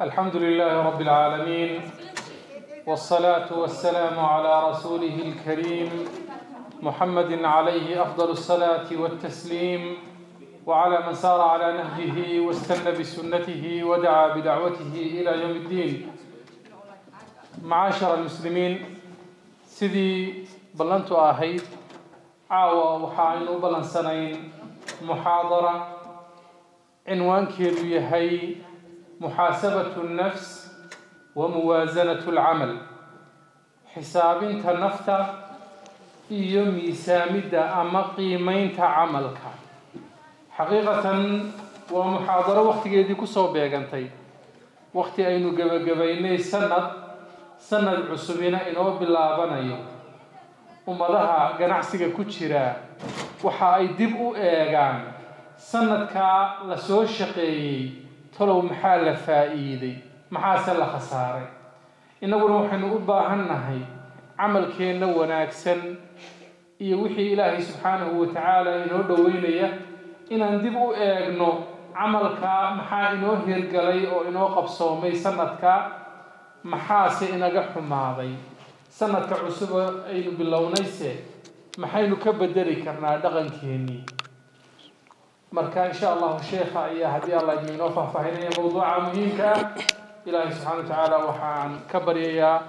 الحمد لله رب العالمين والصلاة والسلام على رسوله الكريم محمد عليه أفضل الصلاة والتسليم وعلى من سار على نهجه واستنى بسنته ودعا بدعوته إلى يوم الدين. معاشر المسلمين sidii ballantu ahayd caawa waxa aynu محاضرة. عنوان كيلوهي محاسبة النفس وموازنة العمل. حساب انت نفتا يومي يسامد أما قيمين عملك. حقيقة ومحاضرة وقت يدي كسو بيغنتي. وقت أينو قبقبيني سند سند عصبين إنو بلابنا يوم ummadaha ganacsiga ku jira waxa ay dib u eegaan. Sanadkaa la soo shaqeeyey talow maxaa la faa'iiday? Maxaase la khasaaray? Innaguna waxaynu u baahan nahay camalkeenna wanaagsan iyo wixii ilaahay subxaanahu wa tacaala inoo dhoweynaya inaan dib u eegno camalkaa maxaa inoo hirgalay oo inoo qabsoomay sanadka maxaase inaga xumaaday سنة عصبة بالله باللونيسة ما حين كبدري كرنا دغن كيني. مركا إن شاء الله الشيخ يا هدي الله يجمعنا فهنا موضوع مهم إلى سبحانه وتعالى وحان كبر يا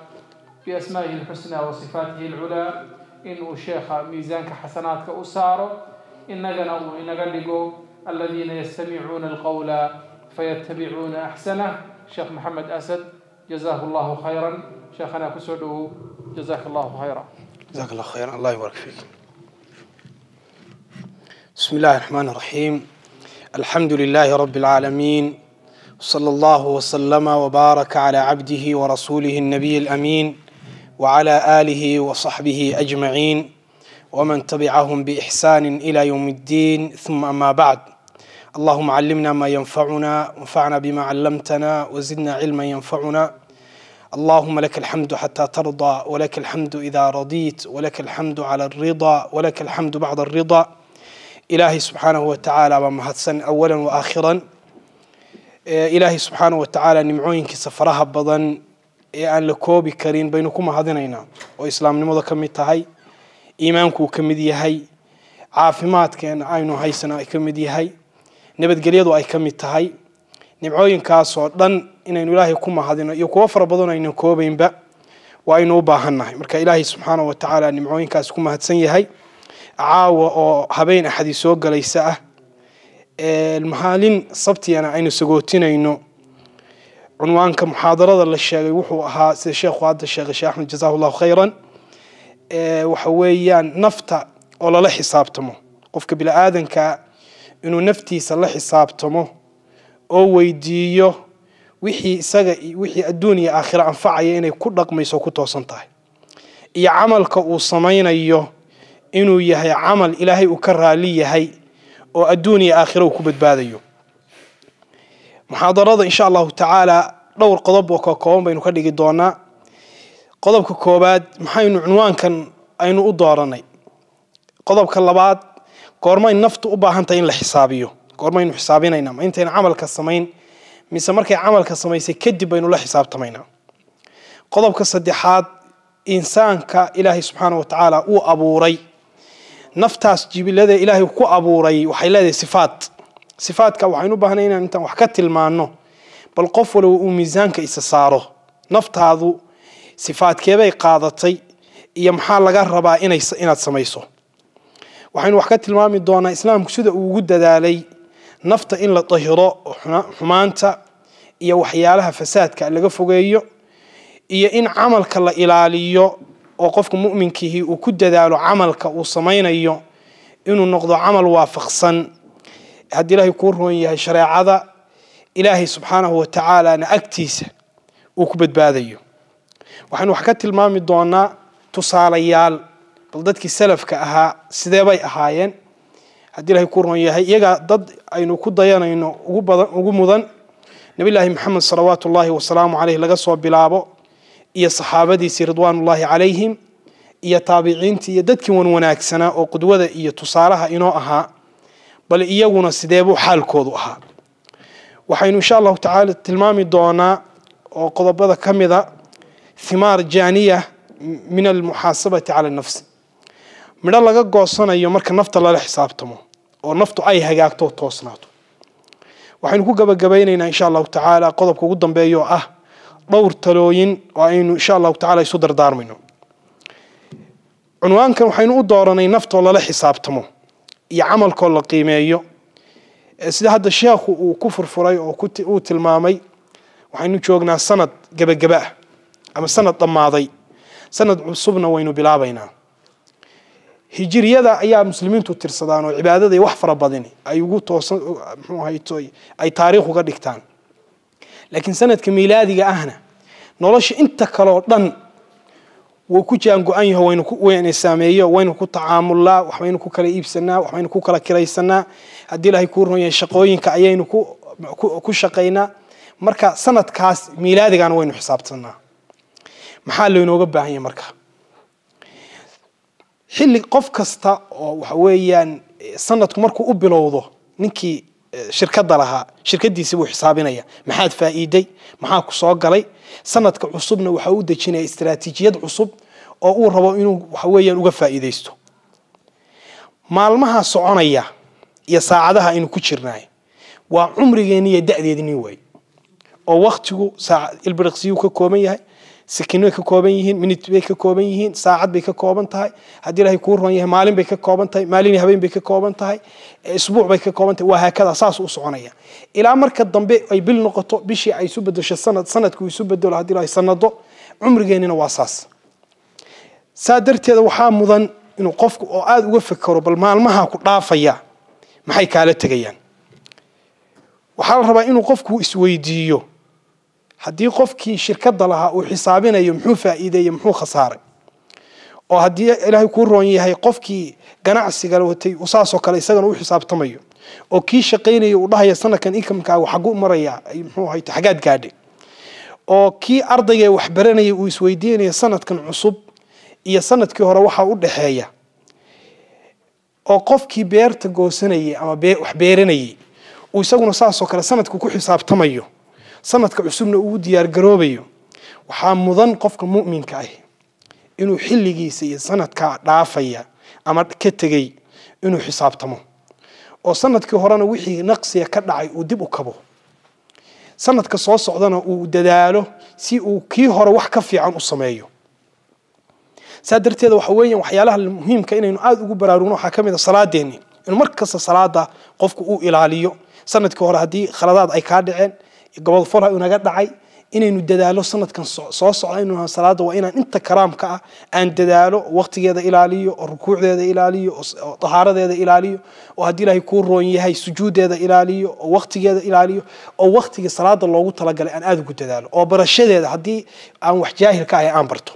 بأسمائه الحسنى وصفاته العلى. إن الشيخ ميزانك حسناتك أساره إن نغن أو إن الذين يستمعون القول فيتبعون أحسنه. شيخ محمد أسد جزاه الله خيرا. شيخنا كسره جزاك الله خيرا. جزاك الله خيرا. الله يبارك فيك. بسم الله الرحمن الرحيم. الحمد لله رب العالمين. صلى الله وسلم وبارك على عبده ورسوله النبي الأمين وعلى آله وصحبه أجمعين ومن تبعهم بإحسان إلى يوم الدين. ثم أما بعد. اللهم علمنا ما ينفعنا وانفعنا بما علمتنا وزدنا علما ينفعنا. اللهم لك الحمد حتى ترضى ولك الحمد إذا رضيت ولك الحمد على الرضا ولك الحمد بعد الرضا. إلهي سبحانه وتعالى ومهدسن أولا وآخرا. إلهي سبحانه وتعالى نمعوينك سفرها بضن أن لكوبي كرين بينكم هذينينا وإسلام نموذا كمي تهي إيمانكو كمي هي عافمات كأن عينو هيسنا كمي هي nabadgelyadu ay ka mid tahay nimcooyinkaasoo dhan inaynu ilaahay ku mahadino iyo kuwo fara badan aynan koobaynba waa aynu u baahannahay marka ilaahay subxaana wa tacaala nimcooyinkaas ku mahadsan yahay caawa oo habeen axadi soo galaysa ah maalin sabtiyana aynu sagootinayno cunwaanka muxaadarada la sheegay wuxuu ahaa sida sheekhu hadda sheegay sheekh axmed jazahu llahu khayran waxa weeyaan nafta oo lala xisaabtamo qofka bini aadanka inuu naftiisa la xisaabtamo oo weydiiyo وحي سجى وحي الدنيا آخر أنفع يين كل رقم يسوق توصنته يا عمل كوصمين أيه إنه يهي عمل إلهي أكره لي يهي والدنيا آخره وكبت بعد يو محاضرة إن شاء الله تعالى دور قضب وكوكوم بينو كل جدونا قضب كوكوبات محاين عنوان كان أينو أدارني قضب كلبات كورمين نفط أباهن تين لحسابيو كورمين حسابينا إنما إنتين عمل كصمين mise markay camalka samaysay kadib baynu la xisaabtamaynaa qodobka saddexaad insaanka ilaahay subxaana wa tacaala uu abuuray naftaas jibilada ilaahay ku abuuray waxay leedahay sifaat sifaadka waxaynu u baahnay inaan intaan wax ka tilmaano bal qof waliba uu miisaanka isa saaro naftaadu sifaadkeebay qaadatay iyo maxaa laga rabaa inaad samayso waxaynu wax ka tilmaami doonaa islaamku sida uu ugu dadaalay nafta in la dahiro xumaanta iyo waxyaalaha fasaadka laga fogeeyo iyo in camalka la ilaaliyo oo qofka mu'minkiihi uu ku dadaalo camalka uu samaynayo inuu noqdo camal waafaqsan haddii ilaahay kuu roon yahay shareecada ilaahay subxaanahu wa tacaalana agtiisa uu ku badbaadayo waxaynu wax ka tilmaami doonaa tusaalayaal bal dadkii salafka ahaa sidee bay ahaayeen haddii ilahay ku ron yahay iyagaa dad aynu ku dayanayno ugu badan ugu mudan nabillaahi maxamed salawaatu ullaahi wasalaamu caleyh laga soo bilaabo iyo saxaabadiisii ridwaanullaahi calayhim iyo taabiciintii iyo dadkii wan wanaagsanaa oo qudwada iyo tusaalaha inoo ahaa bal iyaguna sideebuu xaalkoodu ahaa waxaynu insha allahu tacaala tilmaami doonaa oo qodobada ka mida himaar jaaniya min almuxaasabati cala nafsi midho laga goosanayo marka nafta lala xisaabtamo oo naftu ay hagaagto oo toosnaato waxaynu ku gabagabaynaynaa insha allahu tacaala qodobka ugu dambeeya oo ah dhowr talooyin oo aynu insha allahu tacala isu dardaarmayno cunwaankan waxaynu u dooranay naftoo lala xisaabtamo iyo camalkoo la qiimeeyo sida hadda sheekhu uu ku furfuray oo uu tilmaamay waxaynu joognaa sanad gebageba ah ama sanad dhammaaday sanad cusubna waynu bilaabaynaa oo cibaadada wax fara badani ay ugu toosan mxuu ahayto ay taariikh uga dhigtaan laakiin sanadka miilaadiga ahna nolosha inta kaleoo dhan wuu ku jaango-an yaho waynu wayna saameeyo waynu ku tacaamulnaa waxbaynu ku kala iibsanaa waxbaynu ku kala kiraysanaa haddii ilaahay kuu ron yahay shaqooyinka ayaynu ku shaqaynaa marka sanadkaas miilaadigana waynu xisaabtanaa maxaa laynooga baahan yahay marka xilli qof kasta oo waxa weeyaan sanadku markuu u bilowdo ninkii shirkadda lahaa shirkadiisi buu xisaabinaya maxaad faa'iiday maxaa ku soo galay sanadka cusubna waxa u dejinaya istaraatiijiyad cusub oo uu rabo inuu waxa weeyaan uga faa'iidaysto maalmaha soconaya iyo saacadaha aynu ku jirnaay waa cumrigeeni iyo da'deedni waay oo waktigu ilbiriqsiyuu ka kooban yahay ka kooban tahay haddii ilahay kuu ron yahay maalin bay ka kooban tahay maalin iyo habeen bay ka kooban tahay isbuuc bay ka kooban tahay waa haakada saas u soconaya ilaa marka dambe ay bil noqoto bishii ay isu bedesho sanad sanadku isu bedelo haddii ilahay sanado cumrigeennina waa saas saa darteeda waxaa mudan inuu qofku oo aada uga fekero bal maalmaha ku dhaafaya maxay kaala tegayaan waxaa la rabaa inuu qofku isweydiiyo haddii qofkii shirkadda lahaa uu xisaabinayo muxuu faa'iideeyey muxuu khasaaray oo haddii ilaahay kuu roon yahay qofkii ganacsiga watay saasoo kale isagana u xisaabtamayo oo kii shaqaynaya uu dhahaya sanadkan inkamkaagu xagu maraya muxuu hayto xagaad gaadhay oo kii ardayga wax baranaya uu isweydiinaya sanadkan cusub iyo sanadkii hore waxaa u dhexeeya oo qofkii beerta goosanayay ama wax beeranayay uu isaguna saasoo kale sanadku ku xisaabtamayo sanadka cusubna ugu diyaargaroobayo waxaa mudan qofka mu'minka ah inuu xilligiisa iyo sanadkaa dhaafaya ama ka tegey inuu xisaabtamo oo sanadkii horena wixii naqsiga ka dhacay uu dib u kabo sanadka soo socdana uu dadaalo si uu kii hore wax ka fiican u sameeyo saa darteeda waxa weeyaan waxyaalaha muhiimka inaynu aada ugu baraarugno waxaa ka mid a salaadeeni inuu mar kasta salaada qofku uu ilaaliyo sanadkii hore haddii khaladaad ay kaa dhaceen gobodfalha inaga dhacay inaynu dadaalo sanadkan soo socda inu salaada waa inaan inta karaamka ah aan dadaalo waqtigeeda ilaaliyo oo rukuucdeeda ilaaliyo oo tahaaradeeda ilaaliyo oo haddii ilaahay kuu roon yahay sujuudeeda ilaaliyo oo waqtigeeda ilaaliyo oo waqtigii salaada loogu talagalay aan aada ugu dadaalo oo barashadeeda haddii aan wax jaahil ka ahay aan barto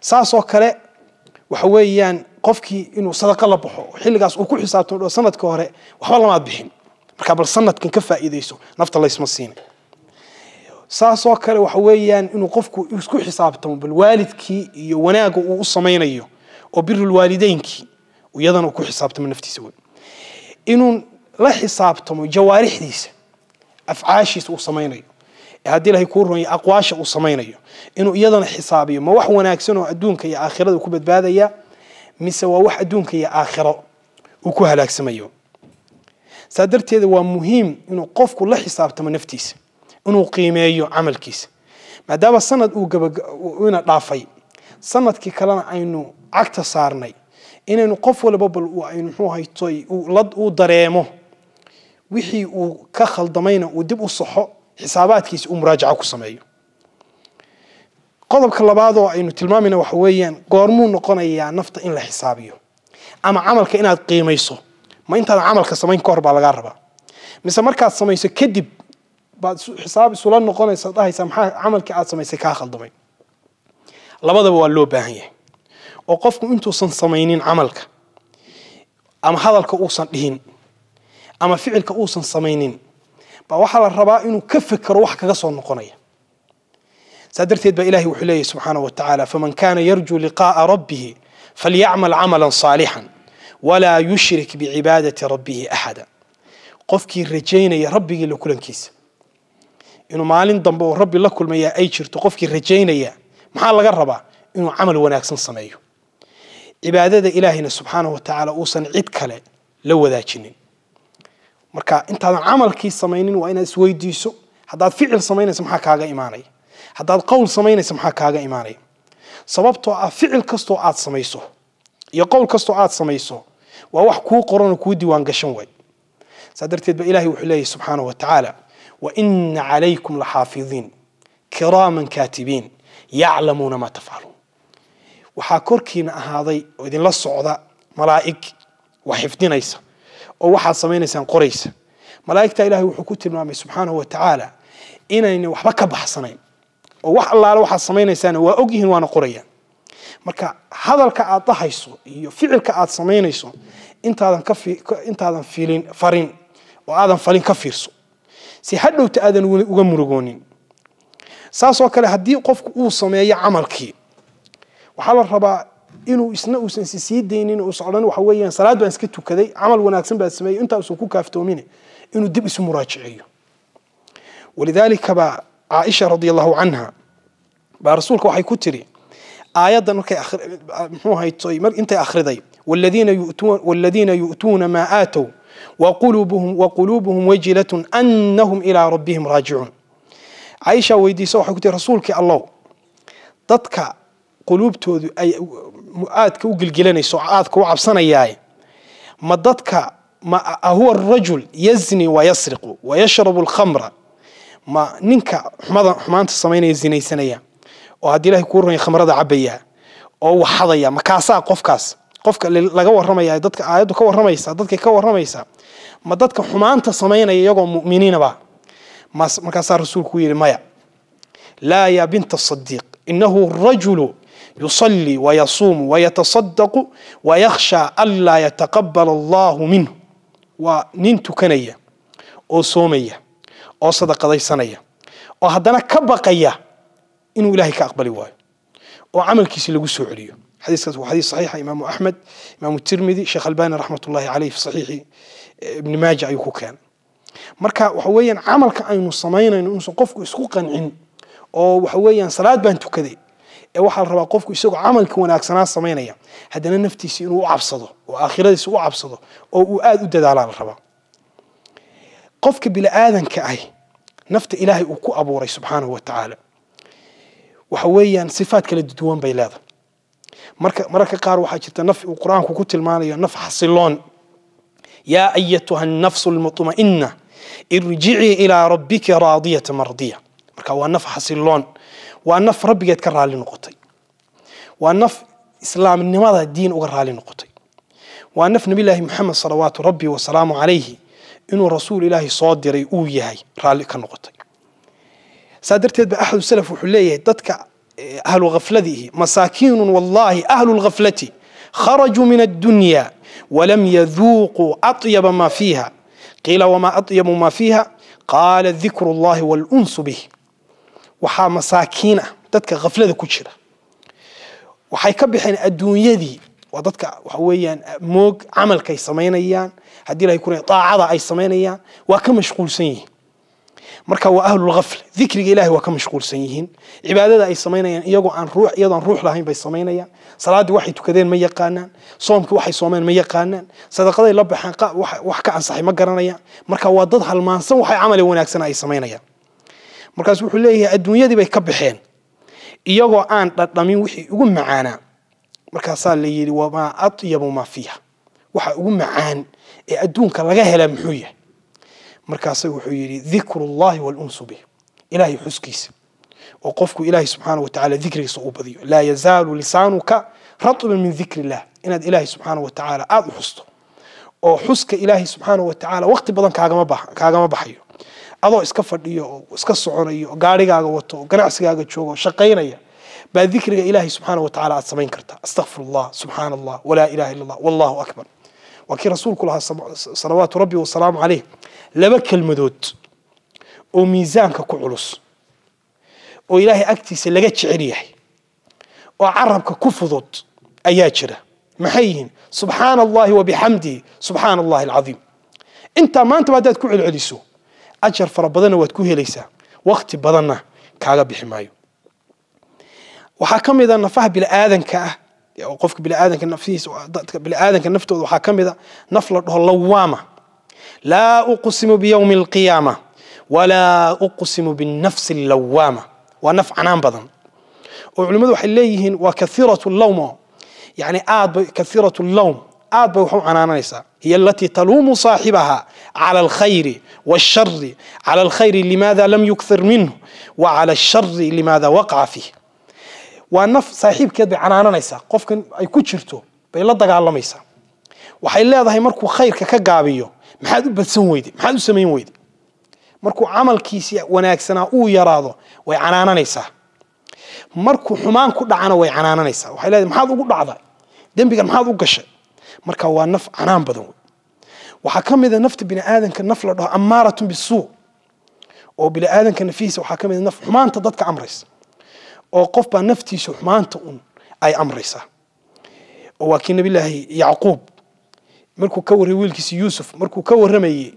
saasoo kale waxa weeyaan qofkii inuu sadaqa la baxo xilligaas uu ku xisaabtamo sanadka hore waxba lamaad bixin markaa bal sanadkan ka faa'iidayso nafta laysma siina saasoo kale waxa weeyaan inuu qofku isku xisaabtamo bal waalidkii iyo wanaagga uu u samaynayo oo birulwaalideynkii iyadana uu ku xisaabtamo naftiisa wey inuu la xisaabtamo jawaarixdiisa afcaashiisa uu samaynayo haddii ilahay kuu ronya aqwaasha uu samaynayo inuu iyadana xisaabiyo ma wax wanaagsan oo adduunka iyo aakhirada ku badbaadaya mise waa wax adduunka iyo aakhiro uu ku halaagsamayo saa darteeda waa muhiim inuu qofku la xisaabtamo naftiisa inuu qiimeeyo camalkiisa maadaama sanad uu ina dhaafay sanadkii kalena aynu cagta saarnay inaynu qof walba bal aynu muxuu haytoy uu dareemo wixii uu ka khaldamayna uu dib u saxo xisaabaadkiisa uu muraajaco ku sameeyo qodobka labaad oo aynu tilmaamayna waxa weeyaan goormuu noqonayaa nafta in la xisaabiyo ama camalka inaad qiimayso ma intaadan camalka samayn ka hor baa lagaa rabaa mise markaad samayso kadib baad xisaab isula noqonaysa dhahaysaa maxaa camalkii aad samaysay kaa khaldamay labadaba waa loo baahan yahay oo qofku intuusan samaynin camalka ama hadalka uusan dhihin ama ficilka uusan samaynin baa waxaa la rabaa inuu ka fekero wax kaga soo noqonaya saa darteed baa ilahi wuxuu leeyahy subxaanaه wa tacaala faman kana yarjuu liqaءa rabbihi falyacmal camala صaalixا walaa yushrik bicibaadati rabbihi axada qofkii rajaynaya rabbigii la kulankiisa inuu maalin dambe oo rabbi la kulmaya ay jirto qofkii rajaynaya maxaa laga rabaa inuu camal wanaagsan sameeyo cibaadada ilaahayna subxaanahu watacaala uusan cid kale la wadaajinin marka intaadan camalkii samaynin waa inaad isweydiiso haddaad ficil samaynaysa maxaa kaaga imaanaya haddaad qowl samaynaysa maxaa kaaga imaanaya sababtoo ah ficil kastoo aad samayso iyo qowl kastoo aad samayso ووح كو قرون كو ديوان قشن وي. سادرت يدب إلهي وحليه سبحانه وتعالى وإن عليكم لحافظين كراما كاتبين يعلمون ما تفعلون. وحاكور كينا هذي وإذن لصعوضة ملائك وحفدين أيسا ووحا سمين أيسا قريسا ملائكة إلهي وحكوت المامي سبحانه وتعالى إنا إني وحبك بحصنين ووح الله لوحا سمين أيسا وأوجهن وأنا قريا. مركا هذا الكعاد طحيصو فعل الكعاد سمين intaadan ka intaadan filin farin oo aadan falin ka fiirso si hadhowta aadan uga murugoonin saasoo kale haddii qofku uu sameeyo camalkii waxaa la rabaa inuu isna uusan si sii daynin uusan odhan waxa weeyaan salaad baan iska tukaday camal wanaagsan baa sameeyey intaa uusan ku kaaftoomin inuu dib isu muraajiceeyo walidaalika baa caaisha radi allahu canha baa rasuulka waxay ku tiri aayaddan markay muxuu haytoy intay akhriday والذين يؤتون والذين يؤتون ما آتوا. وقلوبهم وقلوبهم وجلة أنهم إلى ربهم راجعون. عائشة ويدي سوح رسولك الله. تتك قلوب تود أي كو كوجل سو سعاد كو سنة ياي ما تتك ما هو الرجل يزني ويسرق ويشرب الخمر. ما نينك حمض حمانت الصمين يزني سنيا وهذه له كورن يخمر عبيا أو حضيا مكاسا قفكاس. Qofka laga waramaya dadka aayaddu ka waramaysa dadkay ka waramaysa ma dadka xumaanta samaynaya iyagoo mu'miniinaba markaasaa rasuulku yidhi maya laa ya binta sadiiq inahu rajulu يصلي ويصوم ويتصدق ويخشى ألا يتقبل الله منه ونين تكنية أو صومية أو صدق sanaya oo haddana ka baqaya inuu ilaahay ka aqbali waayo oo camalkiisi lagu حديث هو حديث صحيح إمام أحمد إمام الترمذي شيخ ألباني رحمة الله عليه في صحيح آه، ابن ماجة أيه كان. مركا وحويا عمل أنو صمينا أنو قفكو إسقوقا عن أو وحويا صلاة بنتو كذي. إيه، أو حال ربا قفكو إسقوق عمل وناك صناة صمينا يا هذا النفتي سينو عبصده وآخرة سو عبصده أو وآد ودد على الربا. قفك بلا آذن كأي. نفت إلهي أكو أبوري سبحانه وتعالى. وحويا صفات كلا دوان بيلاده marka mararka qaar waxaa jirta naf uu qur-aanku ku tilmaanayo naf xasiloon yaa ayatuha annafsu almutma'ina irjicii ilaa rabbika raadiyata mardiya marka waa naf xasiloon waa naf rabbigeed ka raali noqotay waa naf islaamnimada diin uga raali noqotay waa naf nabillaahi maxamed salawaatu rabbi wasalaamu calayhi inuu rasuul ilaahi soo diray uu yahay raalli ka noqotay saa darteed ba axadu salaf wuxuu leeyahay dadka أهل غفلته. مساكين والله أهل الغفلة. خرجوا من الدنيا ولم يذوقوا أطيب ما فيها. قيل وما أطيب ما فيها؟ قال ذكر الله والأنس به. وحا مساكين. تتك غفلة كتشرة وحا يكبحين الدنيا دي. وضدك وحويا موك عمل كي سمينيان. هدي لا يكون طاعة أي سمينيان. وكم مشغول سنين. مركا وأهل الغفل ذكر إله وكم مشغول سيهين عبادة أي سمينا يجو عن روح أيضا روح لهين بي سمينا صلاة واحد كذين ما يقانن صومك واحد صومين ما يقانن صدق الله يلب حنقاء وحكا عن صحيح مقرنا مركا وضدها المانسان وحي عمل وناك سنة أي سمينا مركا سبحوا الله الدنيا دي بيكب حين يجو عن تطمين وحي يقول معانا مركا صال لي وما أطيب ما فيها وحي يقول معان أدونك لغاها لمحوية مركاسة وحيري ذكر الله والأنس به إلهي حسكيس وقفك إلهي سبحانه وتعالى ذكري صعوبة دي. لا يزال لسانك رطبا من ذكر الله إن إلهي سبحانه وتعالى أعض حسته وحسك إلهي سبحانه وتعالى وقت بضن كاغم بحيو أضو إسكفر ديو إسكسعون ديو قاريقا غوتو قناعس قاقا وشقينا. شقينا بعد ذكر إلهي سبحانه وتعالى أتصمين كرتا أستغفر الله سبحان الله ولا إله إلا الله والله أكبر وكي رسول كلها صلوات ربي والسلام عليه لبا كلمدود. وميزانك كعلوس وإلهي أكتس لغا تشعريح. وعربك كفضود. أياتشرة محيين. سبحان الله وبحمده. سبحان الله العظيم. إنت ما أنت بعد تكون العريسو أجر فربضنا وتكون هي ليس وقت بضنا. كاغا بحماية وحكم إذا نفاه بلا اذن كا وقفك بلا اذن كنفسي بلا اذن كنفتو وحكم إذا نفلر هو اللوامة. لا أقسم بيوم القيامة ولا أقسم بالنفس اللوامة. ونفع عنام بضن وعلمة حليه وكثيرة اللوم. يعني آد كثيرة اللوم. آد بوحو عنانا نساء. هي التي تلوم صاحبها على الخير والشر. على الخير لماذا لم يكثر منه؟ وعلى الشر لماذا وقع فيه؟ ونف صاحب كذب عن أنا نيسا قفكن أي كتشرتو. بيلا دقع الله ميسا. وحي الله ذهي مركو خير كجابيو محادو بدسن ويدي محادو سمين ويدي. مركو عمل كيسي وناكسنا أو يرادو ويعانانا نيسا. مركو حمان كود عانا ويعانانا نيسا. وحيلا محادو قد عضا دين بيقال محادو قشا مركو نف عنان بدون. وحكم إذا نفت بين آدم كان نفل أمارة بالسوء. أو بلا آدم كان نفيس وحكم إذا نف حمان تضدك أمريس. أو قف بنفتي سو حمان تؤن أي أمريسا. وكي نبي الله يعقوب.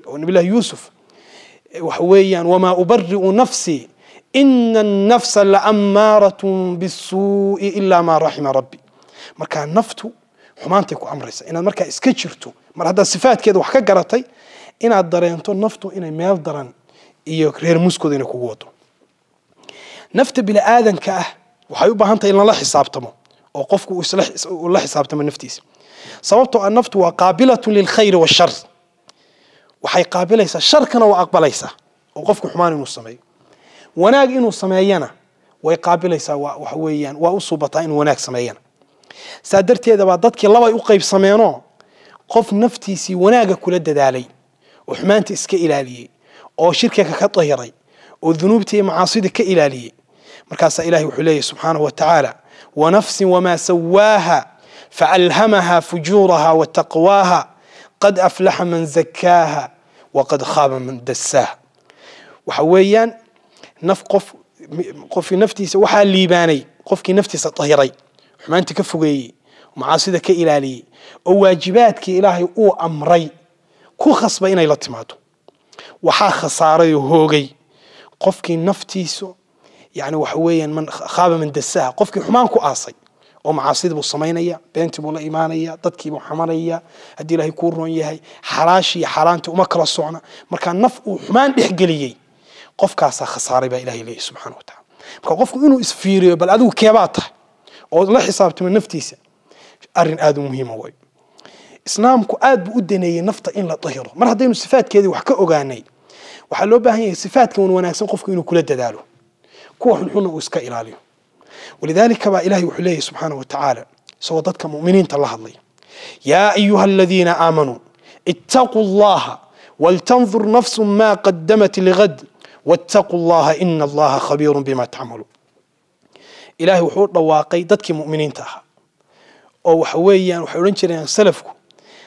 Oo nabilahi yuusuf waxa weeyaan wamaa ubari'u nafsii ina annafsa laamaaratun bisuu'i ilaa maa raxima rabbi markaa naftu xumaantay ku amraysa inaad markaa iska jirto mar haddaad sifaadkeeda wax ka garatay inaad dareento naftu inay meel daran iyo reer muskooda inay kugu wado nafta biniaadanka ah waxay u baahan tahay in lala xisaabtamo oo qofku uu la xisaabtamo naftiisa sababtoo ah naftu waa qaabilatun lilkhayri washar waxay qaabilaysaa sharkana waa aqbalaysaa oo qofku xumaan inuu sameeyo wanaag inuu sameeyana way qaabilaysaa waxa weeyaan waa u suubataa inuu wanaag sameeyana saa darteeda baa dadkii labay u qaybsameenoo qof naftiisii wanaaga kula dadaalay oo xumaanta iska ilaaliyey oo shirkiga ka dahiray oo dunuubta iyo macaasida ka ilaaliyey markaasaa ilahay wuxuu leeyahy subxaanahu wa tacaala wanafsin wamaa sawaaha فألهمها فجورها وتقواها. قد أفلح من زكاها وقد خاب من دساها. وحويا نفقف قف نفتي سوحا ليباني. قفك نفتي سطهري وما أنت كفقي ومعاصدك كإلالي كي إلهي أو أمري. كو خصب إنا إلى التماتو وحا خساري وهوغي قفك نفتي سو يعني وحويا من خاب من دساها. قوفي حمان كو آصي. ومعاصي بو سمينيا بنتي بو لا ايمانيا ددكي بو حمانيا هدي الله يكون يهي حراشي حرانتي وما كلا صونا مركا نف وحمان بحقليي قف كاسا خساري با الله لي سبحانه وتعالى. مركا قف إنو إسفيري بل أدو كيبات أو لا حساب من نفتيس أرين آدم مهمة وي. إسلامكو آد بو ادنيي نفتا إن لا طهيرو مر هدي صفات كيدي وحكا اوغاني وحلو باهي صفات كون وناكسن قف إنو كولا دالو. كو حنحنو إسكا إلاليو. ولذلك كبا إلهي وحليه سبحانه وتعالى سوضتك مؤمنين تالله الله. يا أيها الذين آمنوا اتقوا الله ولتنظر نفس ما قدمت لغد واتقوا الله إن الله خبير بما تعملوا إلهي وحور رواقي ضدك مؤمنين تاها أو حويا وحورين شرين سلفك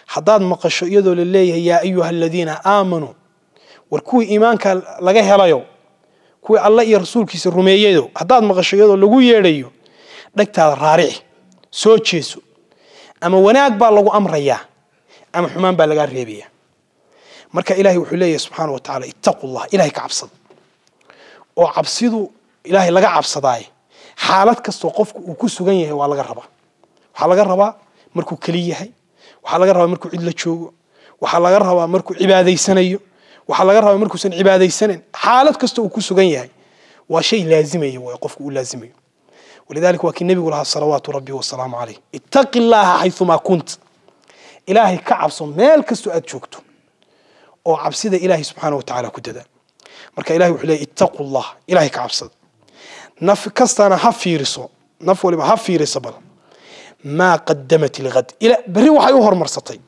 حداد مقشو يدو لليه يا أيها الذين آمنوا. والكوي إيمانك لقاه على يوم كوي الله يا رسول كيس الرومييدو هذا ما قشيو ده لغو ييريو دكتا راري سوتشيسو أما وناك بالله أمر يا أما حمام بالله ريبيا مركا إلهي وحليه سبحانه وتعالى اتقوا الله إلهي كعبصد وعبصدو إلهي لقى عبصداي حالتك استوقفك وكسو غنيه وعلى غربا وعلى غربا مركو كليه وعلى غربا مركو عدلة شوق وعلى غربا مركو عبادة سنيه وحلاقة رهبة مركو سن عبادة السنة حالات كستو وكسو جاي وشيء لازم يو ويقفك ولازم يو ولذلك وكي النبي يقولها الصلوات ربي والسلام عليه اتق الله حيث ما كنت إلهي كعب صمال كستو أتشوكتو أو عبسيدة إلهي سبحانه وتعالى كتدا مركا إلهي وحلي اتقوا الله إلهي كعب صد نف كستانا حفي رسو نف ولي حفي رسبل ما قدمت الغد إلى بري وحيوهر مرسطي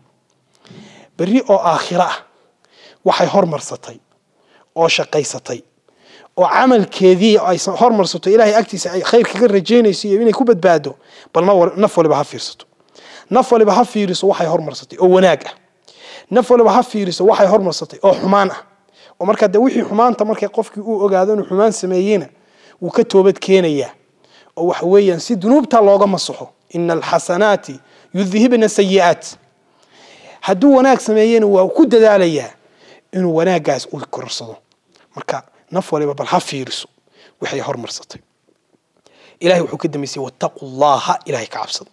بري أو آخرة waxay hormarsatay oo ah shaqaysatay oo camalkeedii ay hormarsato ilahay agtiisa ay khayr kaga rajaynayso iyo inay ku badbaado bal naf waliba ha fiirsato naf waliba ha fiiriso waxay hormarsatay oo wanaag ah naf waliba ha fiiriso waxay hormarsatay oo xumaan ah oo markaa de wixii xumaanta markay qofkii uu ogaado inuu xumaan sameeyeyna wuu ka toobad keenayaa oo waxa weeyaan si dunuubta looga masaxo ina alxasanaati yudhibna sayi'aat hadduu wanaag sameeyena waa ku dadaalayaa inuu wanaaggaas u korarsado marka naf waliba bal ha fiiriso waxay hormarsatay ilahay wuxuu ka dambeysay wattaqu llaha ilahay ka cabsada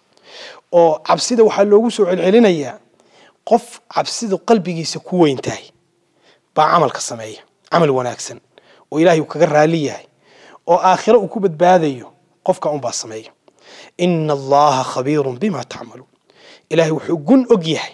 oo cabsida waxaa loogu soo celcelinayaa qof cabsidu qalbigiisa ku weyn tahay baa camalka sameeya camal wanaagsan oo ilahay uu kaga raali yahay oo aakhiro uu ku badbaadayo qofka unbaa sameeya ina allaha khabiirun bima tacmaluun ilahay wuxuu gun og yahay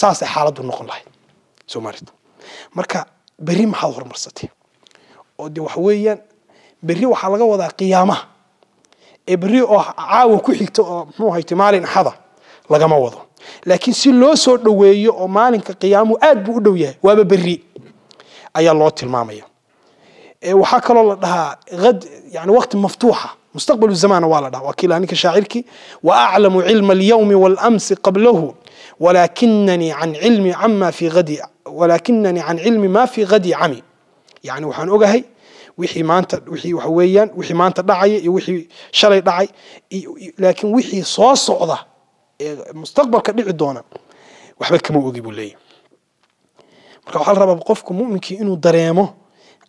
saasay xaaladdu noqon lahayd soomaalida marka berri maxaad horumarsatay oo de waxa weeyaan berri waxaa laga wadaa qiyaamaha ee berri oo caawa ku xigta oo muxuu haytay maalin axada lagama wado laakiin si loo soo dhoweeyo oo maalinka qiyaamuhu aad buu u dhow yahay waaba berri ayaa loo tilmaamaya waxaa kaloo la dhahaa ad yani waqti maftuuxa مستقبل الزمان والله وكلا أنك شاعرك وأعلم علم اليوم والأمس قبله ولكنني عن علم عما في غد ولكنني عن علم ما في غد عمي. يعني وحن أجهي وحي ما أنت وحي وحويا وحي ما أنت داعي وحي شلي دعي لكن وحي صوص صعضة مستقبل كدع دونا وحبك كم أجيب لي. مركب حال رب بقفكم مؤمن كي إنه دريمه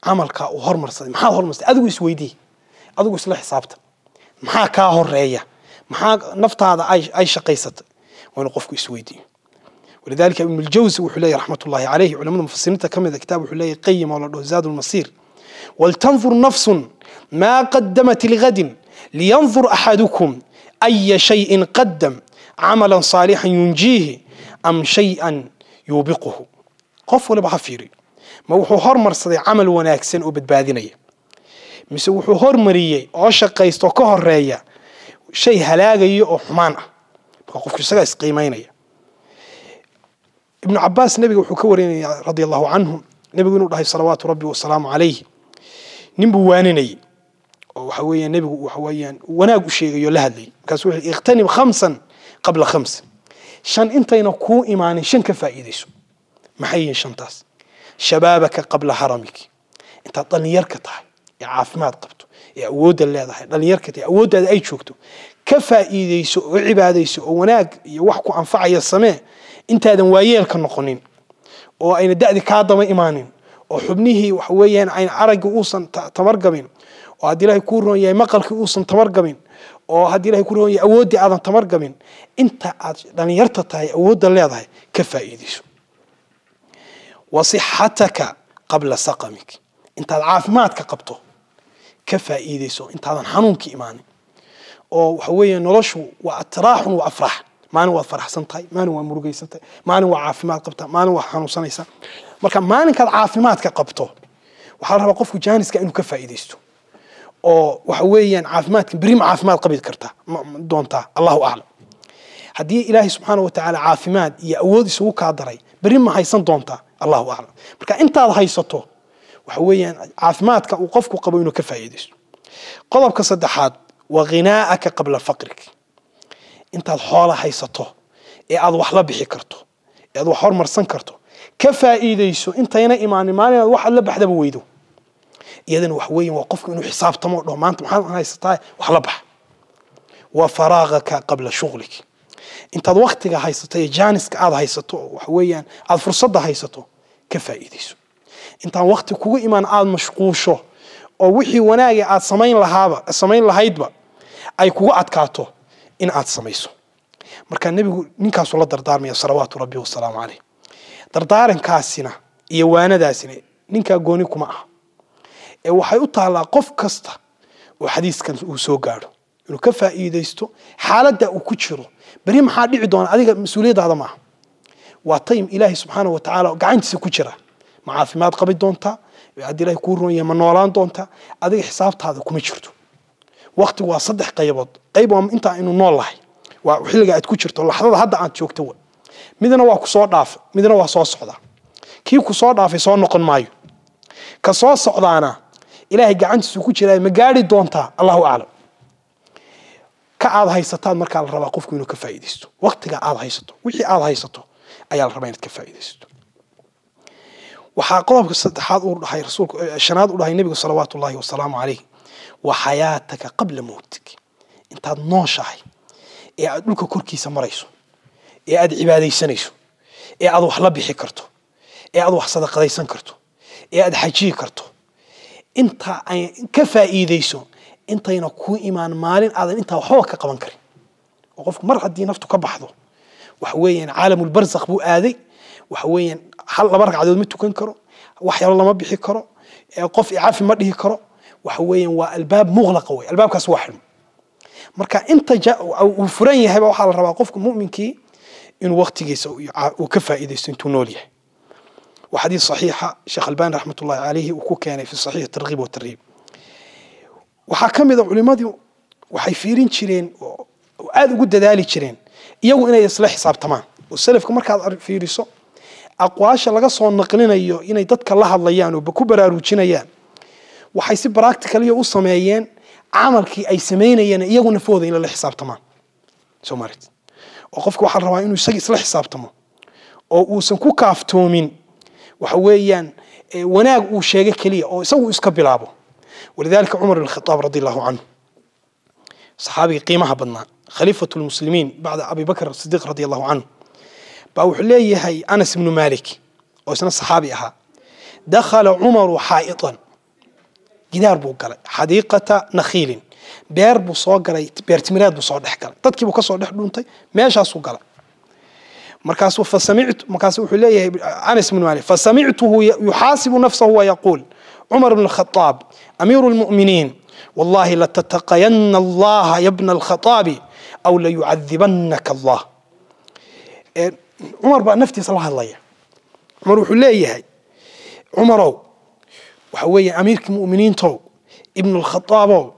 عمل كا وهرمرس ما هرمرس أدوي سويدي adigu isla xisaabta maxaa kaa horeeya maxaa naftaada ay shaqaysatay waa inuu qofku isweydiiyo ولذلك إبن الجوزي وحلي رحمة الله عليه علماء المفسرين كم كتاب وحلي قيم ولا زاد المصير. ولتنظر نفس ما قدمت لغد لينظر أحدكم أي شيء قدم عملا صالحا ينجيه أم شيئا يوبقه. قف ولا بحفيري. ما هرمر صدي عمل وناكسن وبدبادينيا mise wuxuu hormariyey oo shaqaysto ka horeeya shay halaagaya oo xumaan ah marka qofku isagaa isqiimaynaya ibnu cabaas nebiga wuxuu ka warinaya radia allahu canhu nebigu inuu dhahay salawaatu rabbi wasalaamu calayh nin buu waaninayay oo waxa weeyaan nebigu waxa weeyaan wanaag u sheegayo la hadlayay markaasuu wuxuu ikhtanim khamsan qabla khamsin shan intayna kuu imaanin shan ka faa'iidayso maxay yihiin shantaas shabaabaka qabla haramik intaad dhallinyarka tahay عافمات قبتو يا وود الله ضحي ضل يركت يا وود أي شوكتو. كفى إذا يسوع عباده يسوع وناك يوحكو عن فعي السماء أنت هذا وياك النقنين وأين دعدي كعظم إيمانين. وحبنيه وحويين عين عرق أوصن تمرقمين وهدي له يكون يا مقر أوصن تمرقمين وهدي له يكون يا وود عظم تمرقمين أنت ضل يرتت يا وود الله ضحي كفى إذا يسوع وصحتك قبل سقمك. إنت العافمات كقبطه كفى إيديسو إنت هذا حنون كإيمان أو وحوية نرشو وأتراح وأفرح. ما نوع فرح سنتاي ما نوع مرجعي سنتاي ما نوع عاف ما قبته ما نوع حنون سنيسا مركب ما نك العاف ما تكقبته وحرر وقف وجانس كأنه كفى إيديسو أو وحوية عاف ما بريم عاف ما القبيل كرتها دونتا. الله أعلم. هدي إلهي سبحانه وتعالى عاف ما يأود سوق عضري بريم ما هيسن دونتا. الله أعلم. مركب إنت هذا هيسطه وحويان عثمانك وقفك قبينه كفايدش قلبك صدحات وغناءك قبل فقرك. إنت الحالة حيصته. اي اضو حلا بحكرته. اي اضو حور مرسن كرته كفا ايديسو إنت ينا إيماني ماني اضو حلا بحدا بويدو. يدن وحويان وقفك انو حساب تمر لو ما أنت محال أنا يستطاي وحلا بح. وفراغك قبل شغلك. إنت الوقت وقتك حيصته إيه جانسك اضو حيصته. وحويان الفرصة فرصده حيصته. كفا ايديسو intaan wakti kugu imaan aada mashquusho oo wixii wanaaga aad samayn lahaaba samayn lahaydba ay kugu adkaato in aad samayso marka nebigu ninkaasuu la dardaarmaya salawaatu rabbi wasalaamu caleyh dardaarankaasina iyo waanadaasina ninkaa gooni kuma aha ee waxay u taallaa qof kasta oo xadiiskan uu soo gaadho inuu ka faa'iidaysto xaaladda uu ku jiro beri maxaa dhici doona adiga mas-uuliyaddaada maaha waa taym ilaahay subxaana wa tacaala gacantiisa ku jira doontaa adiga xisaabtaada kuma jirto waqtigu waa saddex qaybood qayb waa intaa aynu nool lahay waa xilliga aad ku jirto laxdada hadda aad joogto wa midna waa ku soo dhaafay midna waa soo socdaa kii ku soo dhaafay soo noqon maayo ka soo socdaana ilaahay gacantiisu ku jiraa ma gaari doontaa allahu aclam ka aad haysataan markaa la rabaa qofku inuu ka faa'iidaysto waqtiga aad haysato wixii aad haysato ayaa la rabaa inaad ka faa'iidaysto waxaa qodobka saddexaad uu dhahay rasuulku shanaad u dhahay nebigu salawaatu ullahi wasalaamu calayh wa xayaataka qabla mowtik intaad nooshahay ee aad dhulka korkiisa marayso ee aad cibaadaysanayso ee aad wax la bixi karto ee aad wax sadaqadaysan karto ee aad xajiyi karto inta ay ka faa'iidayso intayna ku imaan maalin aadan intaa waxba ka qaban karin oo qofku mar haddii naftu ka baxdo waxa weeyaan caalamulbarsakh buu aaday karo wax yalo lama bixi karo qof icafi ma dhihi karo waxa weeyaan waa albaab muqlaqa wey albaabkaas waa xidhmo marka inta uu furan yahayba waxaa la rabaa qofka mu'minkii inuu waqtigiisa uu ka faa'iidaysto intuu nool yahay وحديث صحيحة شيخ الباني رحمة الله عليه وكان في صحيح الترغيب والترهيب وحكم إذا علماء fiirin jireen oo aad ugu dadaali jireen iyagu inay isla xisaabtamaan oo salafka markaad fiiriso aqwaasha laga soo naqlinayo inay dadka la hadlayaan oo ku baraarujinayaan waxay si practicaliyo u sameeyeen camalkii ay samaynayeen iyagu nafooda in la xisaabtamaan soo marid oo qofka waxaa rabaa inuu isaga isla xisaabtamo oo uusan ku kaaftoomin waxa weeyaan wanaag uu sheego keliya oo isagu iska bilaabo walidalika cumar bn khitaab radi allahu canhu saxaabigii qiimaha badnaa khaliifatu lmuslimiin bacda abi bakr sidiiq radi allahu canhu baa wuxuu leeyahay anas ibnu malik oo isna saxaabi ahaa dakhala cumaru xaa'itan gidaar buu galay xadiiqata nakhiilin beer buu soo galay beer timireed buu soo dhex galay dadkii buu kasoo dhex dhuuntay meeshaasuu galay markaasuu fasamictu markaas wuxuu leeyahay anas ibn malik fasamictuhu yuxaasibu nafsahu wayaquul cumar bn الخطاب أمير المؤمنين والله لتتقين الله يا ابن الخطاب أو ليعذبنك الله عمر بقى نفتي صلاح الله. عمر وحول لي هاي عمر أو. وحوي أمير المؤمنين تو. ابن الخطاب أو.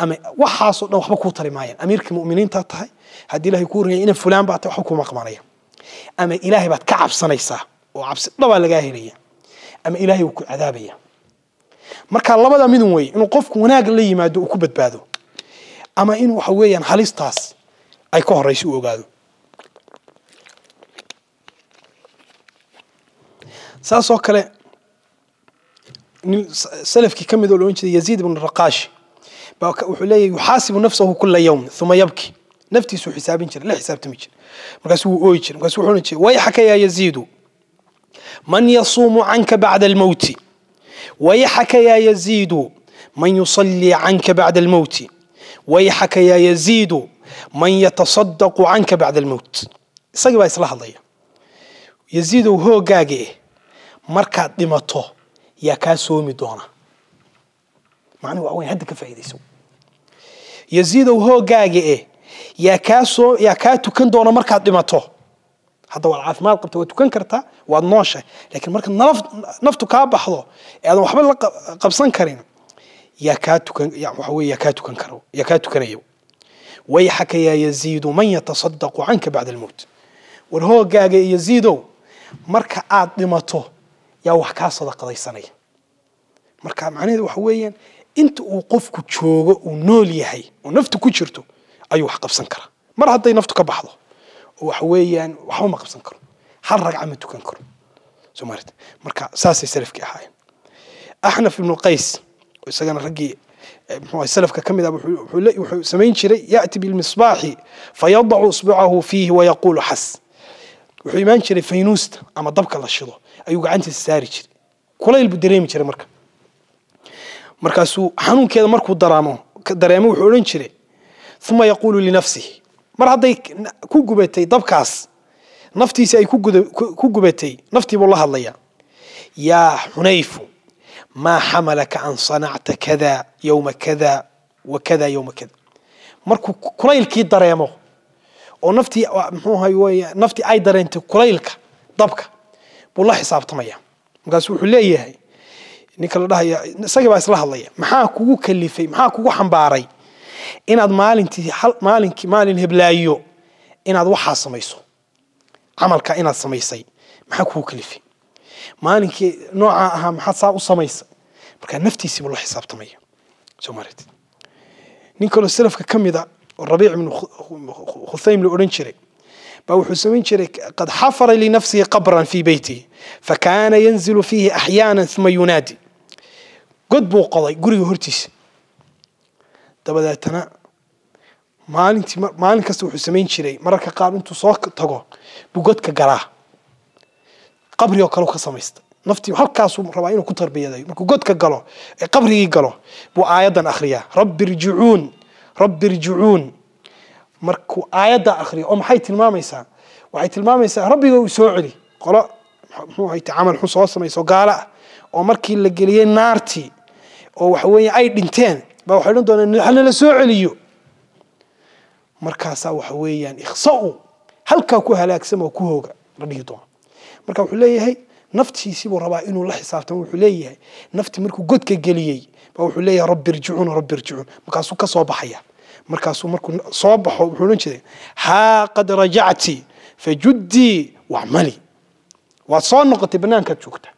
أما وحاصل أو حبكو ترى معي. أمير المؤمنين تاتهاي هدي له يكون يعني إن فلان بعت حكومة قمرية أما إلهي بعد كعب صنيسة وعبس طبعا لجاهلية أما إلهي وكو عذابية مركا الله بدا منو وي. إنه قفك هناك لي ما دو كبت بادو أما إنه حويا خليص تاس أي كهر يسوق هذا saas oo kale salafkii ka mid oo loodhan jiray yaziid ibn raqaashi baa wuxuu leeyahay yuxaasibu nafsahu kula yawm uma yabki naftiisuu xisaabin jiray la xisaabtami jiray markaasuu wuu ooyi jiray markaasuu wuxuu odhan jiray wayxaka yaa yaziidu man yasuumu canka bacda almowti ويحك يا يزيد من يصلي عنك بعد الموت ويحك يا يزيد من يتصدق عنك بعد الموت isagii baa isla hadlaya yaziidow hoogaage markaad dhimato yaa kaa soomi doona macnuhu waa weyn hadda ka faa'iidayso yaziidow hoogaage eh yaa kaa soo yaa kaa tukan doona markaad dhimato hadda waad caafimaad qabta waad tukan kartaa waad nooshahay laakiin marka naf naftu kaa baxdo aadan waxba la qabsan karin yaa kaa tukan waxa weye yaa kaa tukan karo yaa kaa tukanayo wayxaka yaa yaziidu man yatasadaqu canka bacda almowt war hoogaaga yaziidow marka aad dhimato yaa wax kaa sadaqadaysanaya marka macnaheedu waxa weeyaan inta uu qofku joogo uu nool yahay oo naftu ku jirto ayuu wax qabsan karaa mar hadday naftu ka baxdo waxa weeyaan waxba ma qabsan karo hal ragca ma tukan karo soo maarata marka saasay salafkii ahaayeen axnaf ibnu qays oo isagana raggii muxuu salafka ka mid ah wuxuu samayn jiray ya'ti bilmisbaaxi fayadacu isbucahu fiihi wayaquulu xas wuxuu imaan jiray faynuusta أيوة عن تساري كذي كل اللي بدريم كذي مركب. مركاسو حنون كذا مركب درامو دريمو حولين كذي ثم يقول لنفسه مر هذا كوجو بيتي دبكاس نفتي سأي كوجو بيتي. نفتي والله الله يا. يا حنيف ما حملك أن صنعت كذا يوم كذا وكذا يوم كذا. مركو كلايل كيد دريمو ونفتي مو هاي نفتي أي درينت كلايلك ضبكه بله حساب تمايا مقاسو حليه هاي نكلا ده يا سجل بس الله. الله يا محاكو كلفي محاكو حنباري. إن هذا مال أنت حل مال إنك مال إنه بلايو. إن هذا وحا سميسو. عمل كإن هذا سميسي. محاكو كلفي مال إنك نوع أهم حصة وسميس بكر نفتي سب الله حساب تمايا شو مريت نكلا السلف كم يدا؟ الربيع من خ خثيم لأورنشري. بأو حسين شريك قد حفر لنفسه قبرا في بيته. فكان ينزل فيه أحيانا ثم ينادي. قد بو قضي قري هرتيس. دبدا تنا مالنتي مالنك سو حسمين شري مرك قال انت صوك تقو بو قد كغرا قبري وكلو كسميست نفتي هل كاسو ربعين كتر بيدي مرك قد كغلو إيه قبري يغلو بو ايدا أخريا رب ارجعون رب ارجعون مركو ايدا أخريا أم حيت الماميسا وحيت الماميسا ربي وسوعلي قرأ ah la geliyey naartii oo waxa weeye ay dhinteen baa waxay odhan doonaan halnala soo celiyo markaasaa waxa weeyaan ikhsa'u halkaa ku halaagsama oo ku hooga la dhihi doono marka wuxuu leeyahay naftiisii buu rabaa inuu la xisaabtamo wuxuu leeyahay naftii markuu godka geliyey baa wuxuu leeyahay rabbi irjicuun rabbi irjicuun markaasuu ka soo baxaya markaasuu markuu soo baxo wuxuu odhan jiray haa qad rajacti fajuddii wacmali وصان نقطة بنان كتشوكتا.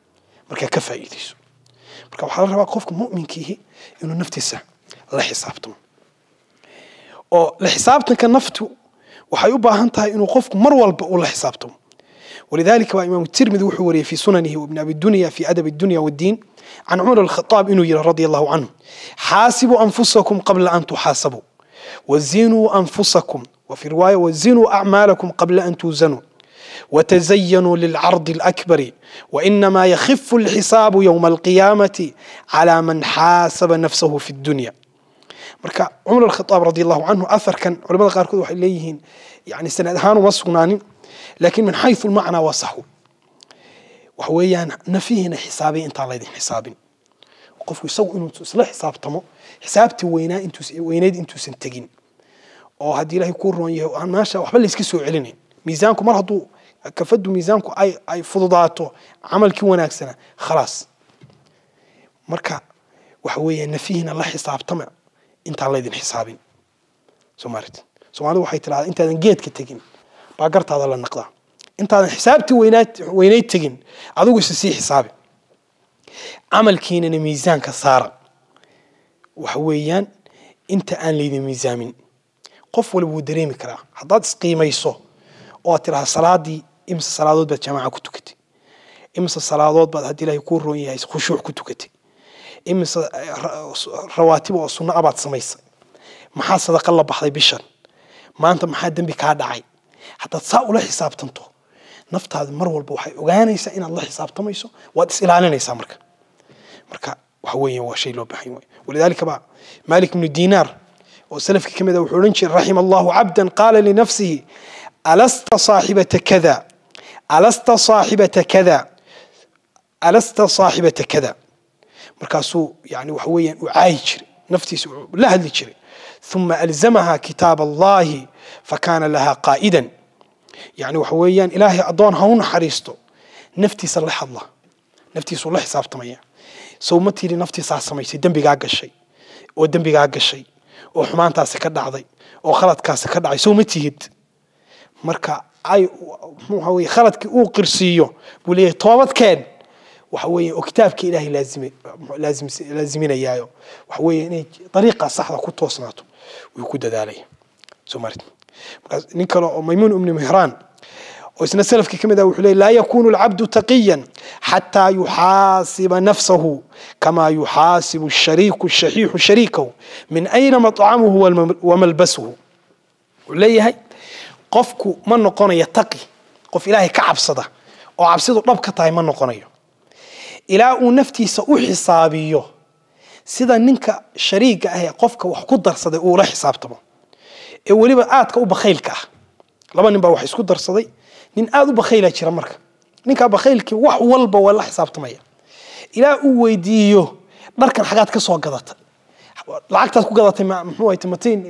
مركا كفا إيديس مركا وحال ربا قوفك مؤمن كيه إنو نفتسا لحسابتم أو لحسابتم كنفتو. وحيو باهنتها إنو قوفك مروال بقو لحسابتم ولذلك وإمام الترمذي وحوري في سننه وابن أبي الدنيا في أدب الدنيا والدين عن عمر الخطاب إنو يرى رضي الله عنه. حاسبوا أنفسكم قبل أن تحاسبوا. وزينوا أنفسكم. وفي رواية وزينوا أعمالكم قبل أن توزنوا. وتزينوا للعرض الأكبر وإنما يخف الحساب يوم القيامة على من حاسب نفسه في الدنيا. مركا عمر الخطاب رضي الله عنه أثر كان علماء قالوا إليه يعني سنهان وسناني لكن من حيث المعنى وصحه وهو يعني نفيه حسابي انت على حساب وقفوا يسو إنه تصلح حساب تمو حسابتي وينا انتو وينيد انت سنتجين أو هدي يكون رون ما شاء الله ليس علني ميزانكم مرهضو kafadu miisaanku ay ay fududaato camalkii wanaagsana khalaas marka waxa weeyaan nafihiina la xisaabtama intaan laydin xisaabin soomaalit soomaalidu waxay tidhahdaa intaadan geedka tegin baa gartaada la naqdaa intaadan xisaabtii weynaad weynayd tegin adigu isa sii xisaabi camalkiinana miisaanka saara waxa weeyaan inta aan laydin miisaamin qof waliba wuu dareemi karaa haddaad isqiimayso oo aad tidhahda salaadii إمس الصلاوات بعد جماعة كتكتي إمس الصلاوات بعد هدي له يكون رؤية خشوع كتكتي إمس رواتب وصنع بعد سميس ما حصل قلب بحري بشر ما أنت ما حد دمك عي حتى تسأل له حساب تنتو. نفط هذا مر والبوحي وجانا يسأل الله حساب تميسه وتسأل علينا يسأل مركا. مركا وحوي هو لو بحي ولذلك بقى مالك من الدينار وسلف كم ذا وحولنش رحم الله عبدا قال لنفسه ألست صاحبة كذا؟ Saaxibata kada alasta saaxibata kada markaasuu yani waxa weeyaan u caayi jiray naftiisa jiray ثم ألزمها كتاب الله فكان لها قائدا. يعني وحويان إلهي أدون هون حريستو نفتي صلح الله. نفتي صلح حساب تمية سو متي نفتي صار سميسي دنبي قاق الشيء ودنبي قاق الشيء وحمان تاسي كدا عضي. وخلط كاسي كدا عي سو متي هيد مركا أي وحوي خلط كأو قرسيه بولي طوابت كان وحوي أكتاف كإلهي لازم لازم لازمين إياه وحوي يعني طريقة صح ذا كنت وصلناته ويكود ذا علي سمرت نكلا ميمون أمني مهران. وإسنا سلف كم ذا وحلي لا يكون العبد تقيا حتى يحاسب نفسه كما يحاسب الشريك الشحيح شريكه. من أين مطعمه وملبسه؟ وليه هاي qofku ma noqonayo taqi qof ilaahay ka cabsada oo cabsidu dhab ka tahay ma noqonayo ilaa uu naftiisa u xisaabiyo sida ninka shariiga ah ee qofka wax ku darsaday uu la xisaabtamo ee weliba aadka u bakhaylka ah laba nin baa wax isku darsaday nin aada u bakhayla jira marka ninkaa bakhaylkii wax walba waa la xisaabtamaya ilaa uu weydiiyo dharkan xagaad ka soo gadatay lacagtaad ku gadatay muxuu ahayte matiin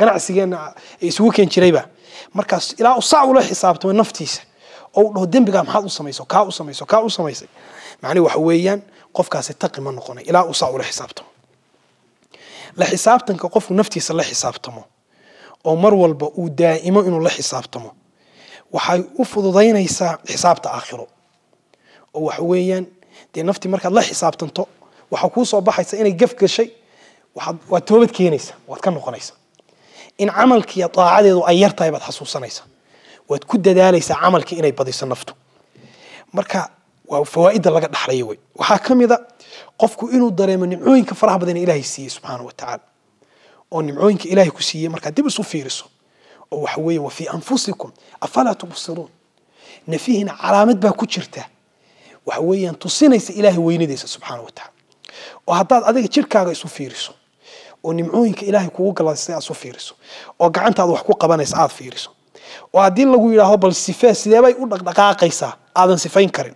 ganacsigeena isugu keen jirayba مركز إلى أصع ولا حساب تون نفتيس أو لو دين بقى محاط وسميس وكا وسميس وكا وسميس معني وحويا قف كاس التقي من نقوني إلى أصع ولا حساب تون لا حساب تون كقف نفتيس لا حساب تون أو مر والب دائما إنه لا حساب تون وحي أفضل ضينا يسا حساب تآخره أو وحويا دي نفتي مركز لا حساب تون تو وحكوس وبحث إني قف كل شيء وحد وتوبت كينيس وتكن نقوني naftu marka waa fawaa'idda laga dhaxlayo wey waxaa ka mid a qofku inuu dareemo nimcooyinka faraha badan ee ilaahay siiyey subxaana wa tacaala oo nimcooyinka ilaahay ku siiyey markaad dib isu fiiriso oo waxa weeye wa fii anfusikum afalaa tubsiruun nafihiina calaamad baa ku jirta waxa weeyaan tusinaysa ilaahay weynadiisa subxaana wa tacaala oo haddaad adiga jirkaaga isu fiiriso gacantaada wax ku qabanaysa aad fiiriso oo haddii lagu yidhaaho bal sifee sideebay u dhaqdhaqaaqaysaa aadan sifayn karin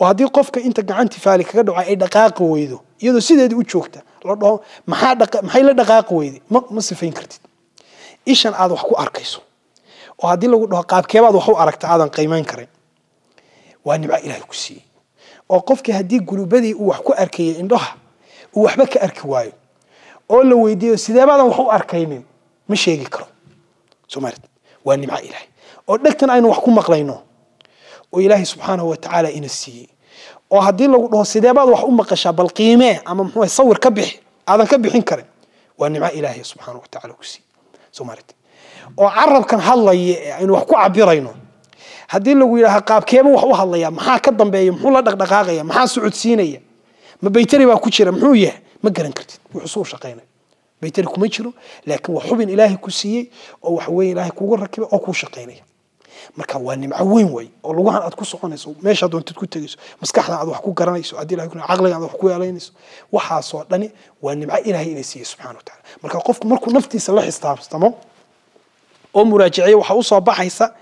oo haddii qofka inta gacantii faali kaga dhaco ay dhaqaaqi weydo iyadoo sideedii u joogta la dhaho maxaa dhaqa- maxay la dhaqaaqi weyday ma ma sifayn kartid ishan aad wax ku arkayso oo haddii lagu dhaho qaabkeebaad wax u aragta aadan qiimayn karin waa nimco ilaahay ku siiyey oo qofkii haddii gulubadii uu wax ku arkayay indhaha uu waxba ka arki waayo ilaahay oo dhegtan aynu wax ku maqlayno oo ilaahay subxaanahu wa tacaala ina siiyey oo haddii lagu dhaho sideebaad wax u maqashaa bal qiimee ama muxuu ahay sawir ka bixi aadan ka bixin karin waa nimco ilaahay subxaanahu wa tacaala ku siiyey soomaalit oo carabkan hadlaya ee aynu wax ku cabirayno haddii lagu yidhaaha qaabkeeba wax u hadlaya maxaa ka dambeeya muxuu la dhaqdhaqaaqaya maxaa socodsiinaya ma baytari baa ku jira muxuu yahay ما قرن كرتيد وحصو شقينا. بيتري كما يجرو لكن وحب إلهي كسيي أو وحوين إلهي كو ركب أو كو شقينا مركا وان نمع وين وي أو لو غان اد كو سكونيسو ميش ادو انت كو تغيسو مسكح لأن ادو حكو قرانيسو ادي الهي كنا عقل ادو حكو يالينيسو وحا سوى داني وان نمع إلهي انيسي سبحانه وتعالى. مركا قف مركو نفتي سلاح استعبس تمام؟ أو مراجعي وحا اصوى بحيسا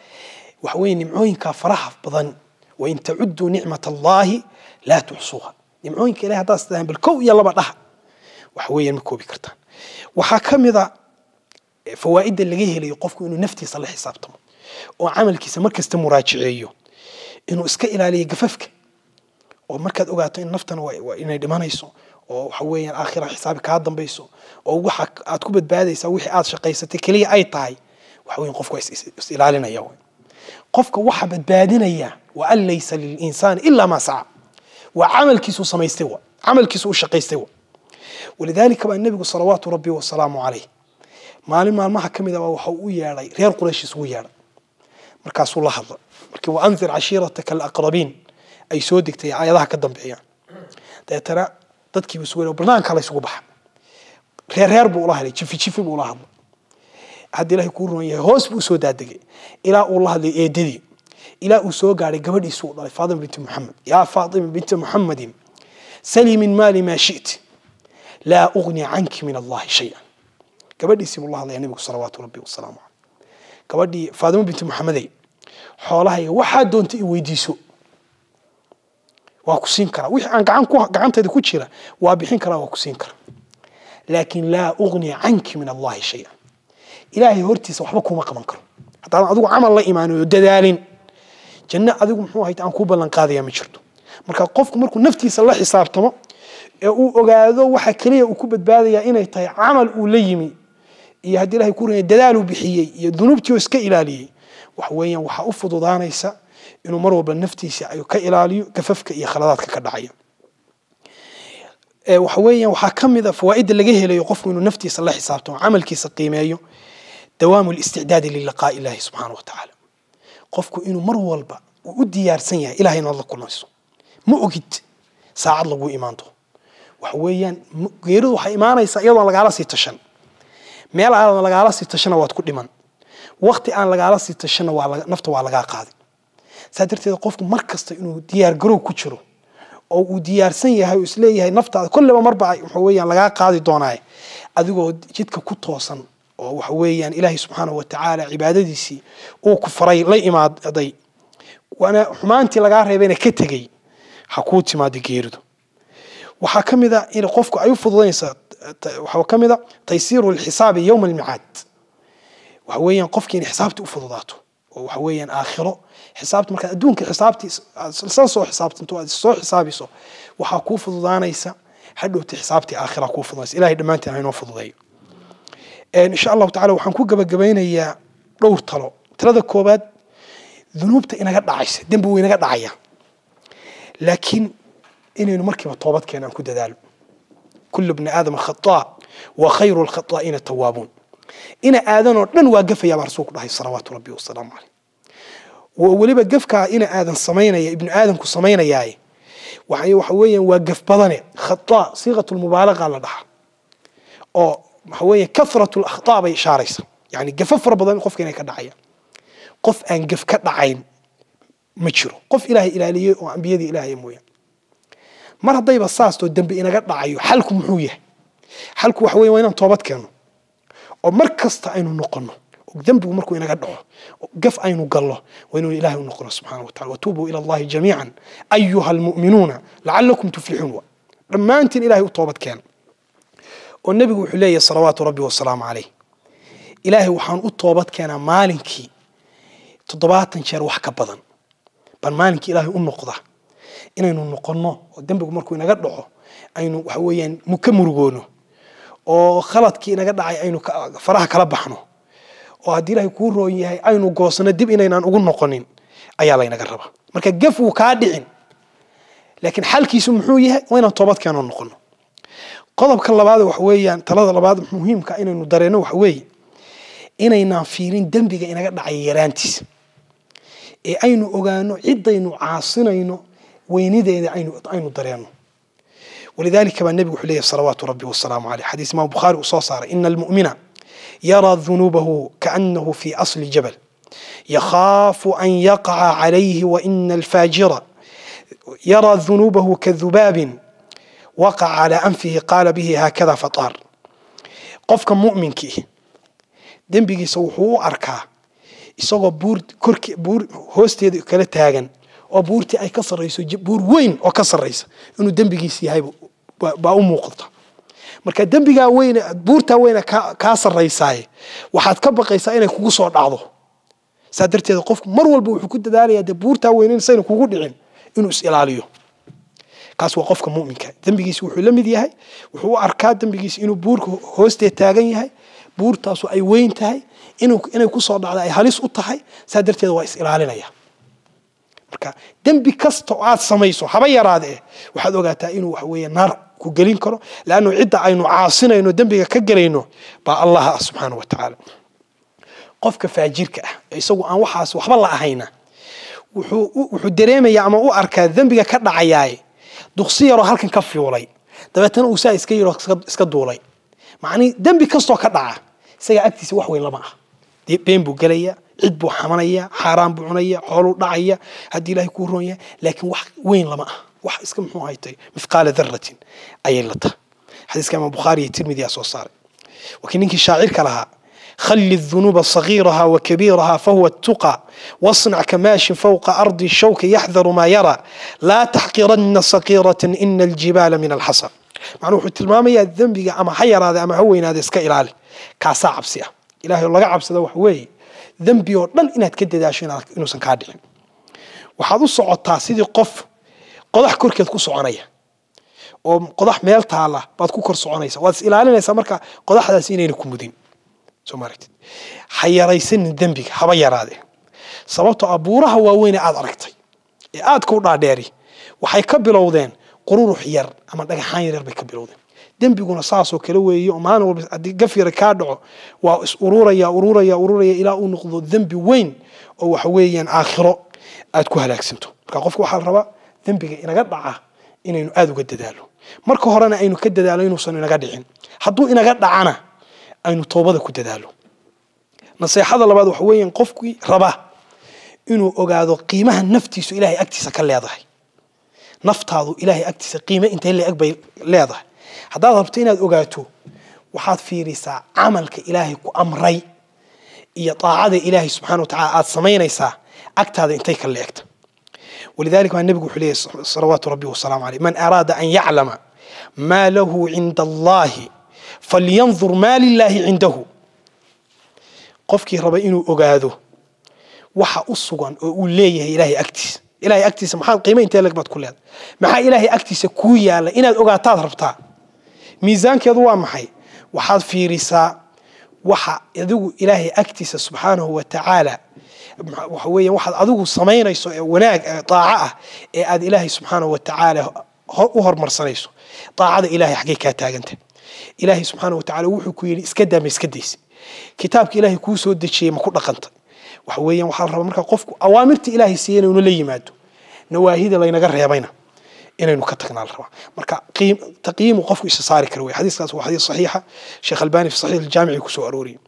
وحوين نمعوين كفرح بضن وإن تعدوا نعمة الله لا تحصوها. نمعوين كلاها تاس بالكو يلا بطاها وحويان مكوبي كرتان. وحاكم إذا فوائد اللي جيه اللي يقفك إنه نفتي صلح حسابته وعمل كيس مركز تمراجع إيو إنه إسكا إلى لي قففك. ومركز أوقات إن نفتنا وإن إذا يسو. نيسو وحويان آخر حسابك هذا بيسو. ووحك أتكبت بعد يسوي حياة شقيسة كلية أي طاي. وحويان قفك إس إلى لنا يوم. قفك وحبت بعدنا يا. وأن ليس للإنسان إلا ما سعى. وعمل كيسو سما يستوى عمل كيسو شقي يستوى calayh maalin maalmaha ka mid a baa waxa uu u yeedhay reer quraysh isugu yeedhay markaasuu la hadla markii wa anzir cashiirataka alaqrabiin ay soo degtay aayadaha ka dambeeyaan dabeetana dadkiiba isugu yeedhay barnaanka la isugu baxa reer reer buu ula hadlay jifi jifi buu ula hadlay haddii ilaahay kuu ruman yahay hoos buu usoo daadegay ilaa uu la hadlay eedadii ilaa uu soo gaadhay gabadhiisu uu dhalay faatima binti muxamed yaa faatima binti muxamedin sali min maali maa shi'ti لا أغني عنك من الله شيئا. كبدي اسم الله عليه نبيك صلوات ربي والسلام عليه. كبدي فاطمة بنت محمد حولها واحد دونت ويديسو. واكسين كرا. ويح عن عن كوه عن تيد كوتشيرا. وابحين كرا واكسين كرا. لكن لا أغني عنك من الله شيئا. إلهي هرتي صحبك وما قمن كرا. حتى أنا أدو عمل الله إيمان ودلالين. جنة أدو محوها يتعن كوبا لنقاذي يا مشرتو مركا قفك مركو نفتي صلاح حسابتما ee uu ogaado waxa keliya uu ku badbaadaya inay tahay camal uu la yimi iyo haddii ilahay ku runaya dadaal uu bixiyey iyo dunuubtii oo iska ilaaliyey waxa weeyaan waxaa u fududaanaysa inuu mar walba naftiisa ay ka ilaaliyo gafafka iyo khaladaadka ka dhacaya waxa weeyaan waxaa ka mid a fawaa'idda laga helayo qofku inuu naftiisa la xisaabtamo camalkiisa qiimeeyo dawaamu listicdaadi liliqaa'i illahi subxaana wa tacaala qofku inuu mar walba uu u diyaarsan yahay ilahay inaad la kulmayso ma ogid saacad lagu imaan doono waxay imaanaysaa iyadoon lagaala sii tashan meel aan lagaala sii tashana waad ku dhiman wakti aan lagaala sii tashana waa laga- nafta waa lagaa qaaday saa darteed qofku mar kasta inuu diyaar garow ku jiro oo uu diyaarsan yahay oo isleeyahay naftaada kolleba marba ay- waxa weeyaan lagaa qaadi doonaaye adigoo jidka ku toosan oo waxa weeyaan ilaahay subxaanahu wa tacaala cibaadadiisii uu ku faray la imaaday waana xumaantii lagaa reebayna ka tegey ha kuu timaado geeridu waxaa ka mid a in qofku ay u fududaynaysaa t- waxaa ka mid a taysiiru lxisaabi yowma almicaad waxa weeyaan qofkii inay xisaabtii u fududaato oo waxa weeyaan aakhiro xisaabta markaad adduunka aad isla soo xisaabtanto aad soo xisaabiso waxaa kuu fududaanaysa hadhowta xisaabtii aakhira kuu fududaysa ilahay dhammaantiin haynoo fududeeyo insha allahu tacala waxaan ku gabagabeynayaa dhowr talo talada koowaad dunuubta inaga dhacaysa dembi wuu inaga dhacaya laakiin إنه مركبة توبتك أنا كنت دال كل ابن آدم خطاء وخير الخطائين التوابون. إن آدم من واقف يا مرسوك الله صلوات ربي والسلام عليه. وولي بقفك إن آدم صمينا يا ابن آدم صمينا ياي. وحي وحوي وقف بضني. خطاء صيغة المبالغة على ضح أو حوي كثرة الأخطاء بإشارة يعني قفف رب قف كنا كدعية. قف أن قف كدعين. مشرو قف إلهي إلهي وأنبيدي إلهي مويا. مره هذا يبقى صاص تودم بينا قطع عيو حلكم حوية حلكم حوية وين انتوابت كانو ومركز تعينو نقلنا وقدم بو مركو إنا قطعه وقف عينو قلله وينو إلهي نقلنا سبحانه وتعالى وتوبوا إلى الله جميعا أيها المؤمنون لعلكم تفلحون لما أنت إلهي وتوابت كان والنبي وحليه صلوات ربي والسلام عليه إلهي وحان أتوابت كان مالكي تضبعت شر وحكبضا بل مالكي إلهي أم inaynu noqonno oo dembigu markuu inaga dhaco aynu waxa weeyaan ka murugoono oo khaladkii inaga dhacay aynu faraha kala baxno oo haddii ilaahay kuu roon yahay aynu goosno dib inaynaan ugu noqonin ayaa laynaga rabaa marka gaf wuu kaa dhicin laakiin xalkiisu muxuu yahay waa inaan toobad keenoo noqono qodobka labaad waxa weeyaan talada labaad muhiimka inaynu dareenno waxa weeye inaynaan fiirin dembiga inaga dhacaya yaraantiisa ee aynu ogaano ciddaynu caasinayno وينيدين عينو عينو دريانو ولذلك كما النبي عليه الصلاة ربي والسلام عليه. حديث ما بخاري وصوصار. إن المؤمن يرى ذنوبه كأنه في أصل جبل. يخاف أن يقع عليه وإن الفاجر. يرى ذنوبه كذباب وقع على أنفه قال به هكذا فطار. قف قفك مؤمن كي. دم بيجي سوحو أركا. يسوغ بور كرك بور هوستي كالتاغن oo buurtii ay ka sarrayso buur weyn oo ka sarraysa inuu dembigiisa yahay baa u muuqata marka dembigaa weyne buurtaa weyne kaa sarraysaaye waxaad ka baqaysaa inay kugu soo dhacdo saa darteed qofku mar walba wuxuu ku dadaalayaa dee buurtaa weyne sayna kugu dhicin inuu is ilaaliyo kaas waa qofka muminka dembigiisi wuxuu la mid yahay wuxuu u arkaa dembigiisi inuu buurka hoosteed taagan yahay buurtaasu ay weyn tahay inay kusoo dhacda ay halis u tahay saa darteed waa is ilaalinaya marka dembi kasta oo aad samayso haba yaraadee waxaad ogaataa inuu waxa weeye naar ku gelin karo leannu cidda aynu caasinayno dembiga ka gelayno baa allah ah subxaana wa tacaala qofka faajirka ah isagu aan waxaas waxba la ahayna wuxuu dareemaya ama u arkaa dembiga ka dhacayaaye duqsi yaroo halkan ka fiulay dabeetana uu saa iska yiro iska duulay macnii dembi kastoo ka dhaca isagaa agtiisa wax weyn lama ah been buu gelaya عد بو حمانية حرام بو عنية حلو ضعية هدي لا يكون لكن وح وين لما؟ وح اسكم حوايتي مثقال ذرة أي لطة. حديث كما بخاري الترمذي أصو صار وكن إنك شاعر كلها خلي الذنوب صغيرها وكبيرها فهو التقى. واصنع كماش فوق أرض الشوك يحذر ما يرى. لا تحقرن صغيرة إن الجبال من الحصى. معنوح التلمامية الذنب أما حير هذا أما هو هذا إسكا إلالي كاسا عبسية. إلهي الله عبس هذا وحوي. ذنبي ودن إنها تكدد عشان إنه سنكادعين وحاضو الصعود سيدي قف قضح كركض كو soconaya oo qodax meel taala baad ku kor soconaysa waad is ilaalinaysaa marka qodaxdaas inayna ku mudin soo maaragtid ha yaraysanin dembiga haba yaraadee sababtoo ah buuraha waaweyn ee aad aragtay ee aadka u dhaadheeri waxay ka bilowdeen qururux yar ama dhagaxaan yaryar bay ka bilowdeen dembiguna saasoo kale weeye oo maalin walba haddii gaf yara kaa dhaco waa is ururaya ururaya ururaya ilaa uu noqdo dembi weyn oo waxa weeyaan aakhiro aad ku halaagsanto marka qofka waxaa la rabaa dembiga inaga dhaca inaynu aada uga dadaalo marka horena aynu ka dadaalo inuusan inaga dhicin hadduu inaga dhacana aynu toobada ku dadaalo naseexada labaad waxa weeyaan qofkii raba inuu ogaado qiimaha naftiisu ilaahay agtiisa ka leedahay naftaadu ilaahay agtiisa qiime intay leeg bay leedahay هذا ربط إن أجرته وحاط في رسا عملك إلهي كأمري يطاع هذا إلهي سبحانه وتعالى أصمينا يسا أكت هذا إنتيك اللي أكت ولذلك ما النبي عليه صلوات ربي والسلام عليه من أراد أن يعلم ما له عند الله فلينظر ما لله عنده قفك ربئين أجاده وحا أصغان أولي إلهي أكتس إلهي أكتس محال قيمة إنتي لك بات كلها محا إلهي أكتس كويا لإن الأجاتات ربطها miisaankeedu waa maxay waxaad fiirisaa waxa adigu ilaahay agtiisa subxaanahu wa tacaala waxa weeyaan waxaad adigu samaynayso ee wanaag daaco ah ee aad ilaahay subxaanahu wa tacaala u hormarsanayso daacada ilaahay xaggay kaa taaganta ilaahay subxaanahu wa tacaala wuxuu ku yidhi iska daa ma iska daysa kitaabka ilaahay kuu soo dejiyey ma ku dhaqanta waxa weeyaan waxaa la rabaa markaa qofku awaamirta ilaahay siiyana inuu la yimaado nawaahida laynaga reebayna إنه كتقنا الربا مركا قيم تقييم وقف إيش صار كروي. حديث هو حديث صحيحة. شيخ ألباني في صحيح الجامع يكسو أروري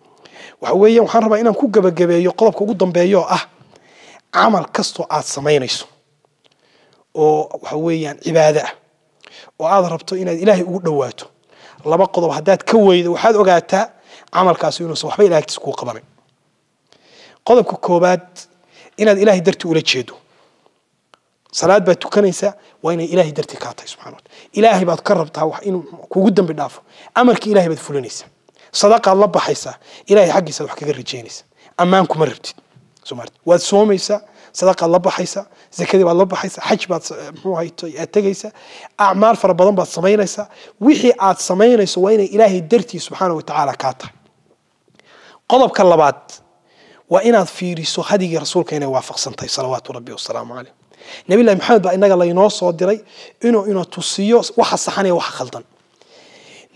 وحويا وحربا إنه كوك جب جب يو قلب كوك ضم بيو. أه. عمل كستو عاد سمين يسو وحويا يعني عبادة. وعاد ربطه إن إلهي قد نواته لما قضوا بحداد كويد وحد أقاتا عمل كاسو ينو صحبه إلهي تسكو قبري قضب كوكوبات إن إلهي درتو ولا تشيدو ilaahay baad ka rabtaa wax inuu kugu dambi dhaafo amarkii ilaahay baad fulinaysaa sadaqaad la baxaysaa ilaahay xaggiisa wax kaga rajaynaysaa ammaan kuma rabtid soo maartid waad soomaysaa sadaqaad la baxaysaa zakadii baad la baxaysaa xaj baad eh, muxuu hayto aad tegaysaa acmaal fara badan baad samaynaysaa wixii aad samaynayso waa inay ilaahay dartii subxaana wa tacaala kaa tahay qodobka labaad waa inaad fiiriso hadigii rasuulka inay waafaqsantahay salawaatu rabbi wasalaamu caleyh نبي الله محمد بقى إنك الله ينوص ودري إنه إنه تصيص وحص صحني وح خلطا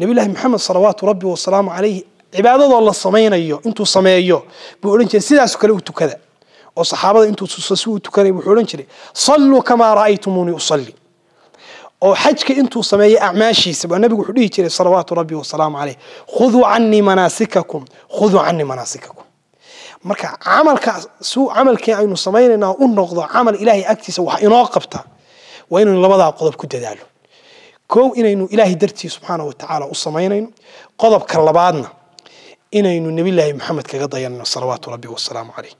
نبي الله محمد صلوات ربي وسلام عليه عبادة الله صمينا إياه أنتو صمي إياه بقولن كذا سيدا سكلي وتو كذا والصحابة أنتو تصصو وتو بقولن كذا صلوا كما رأيتموني أصلي أو حجك أنتو صمي أعماشي سبع النبي يقول لي صلوات ربي وسلام عليه خذوا عني مناسككم خذوا عني مناسككم مركا عمل سو عملك يعني نصمين إنه النقض عمل إلهي أكتس وح إناقبته وإن الله بضع قضب كده كو إنه إنه إلهي درتي سبحانه وتعالى وصمين قضب كرل بعدنا ان إنه النبي الله محمد كغضا ينو صلوات ربي والسلام عليه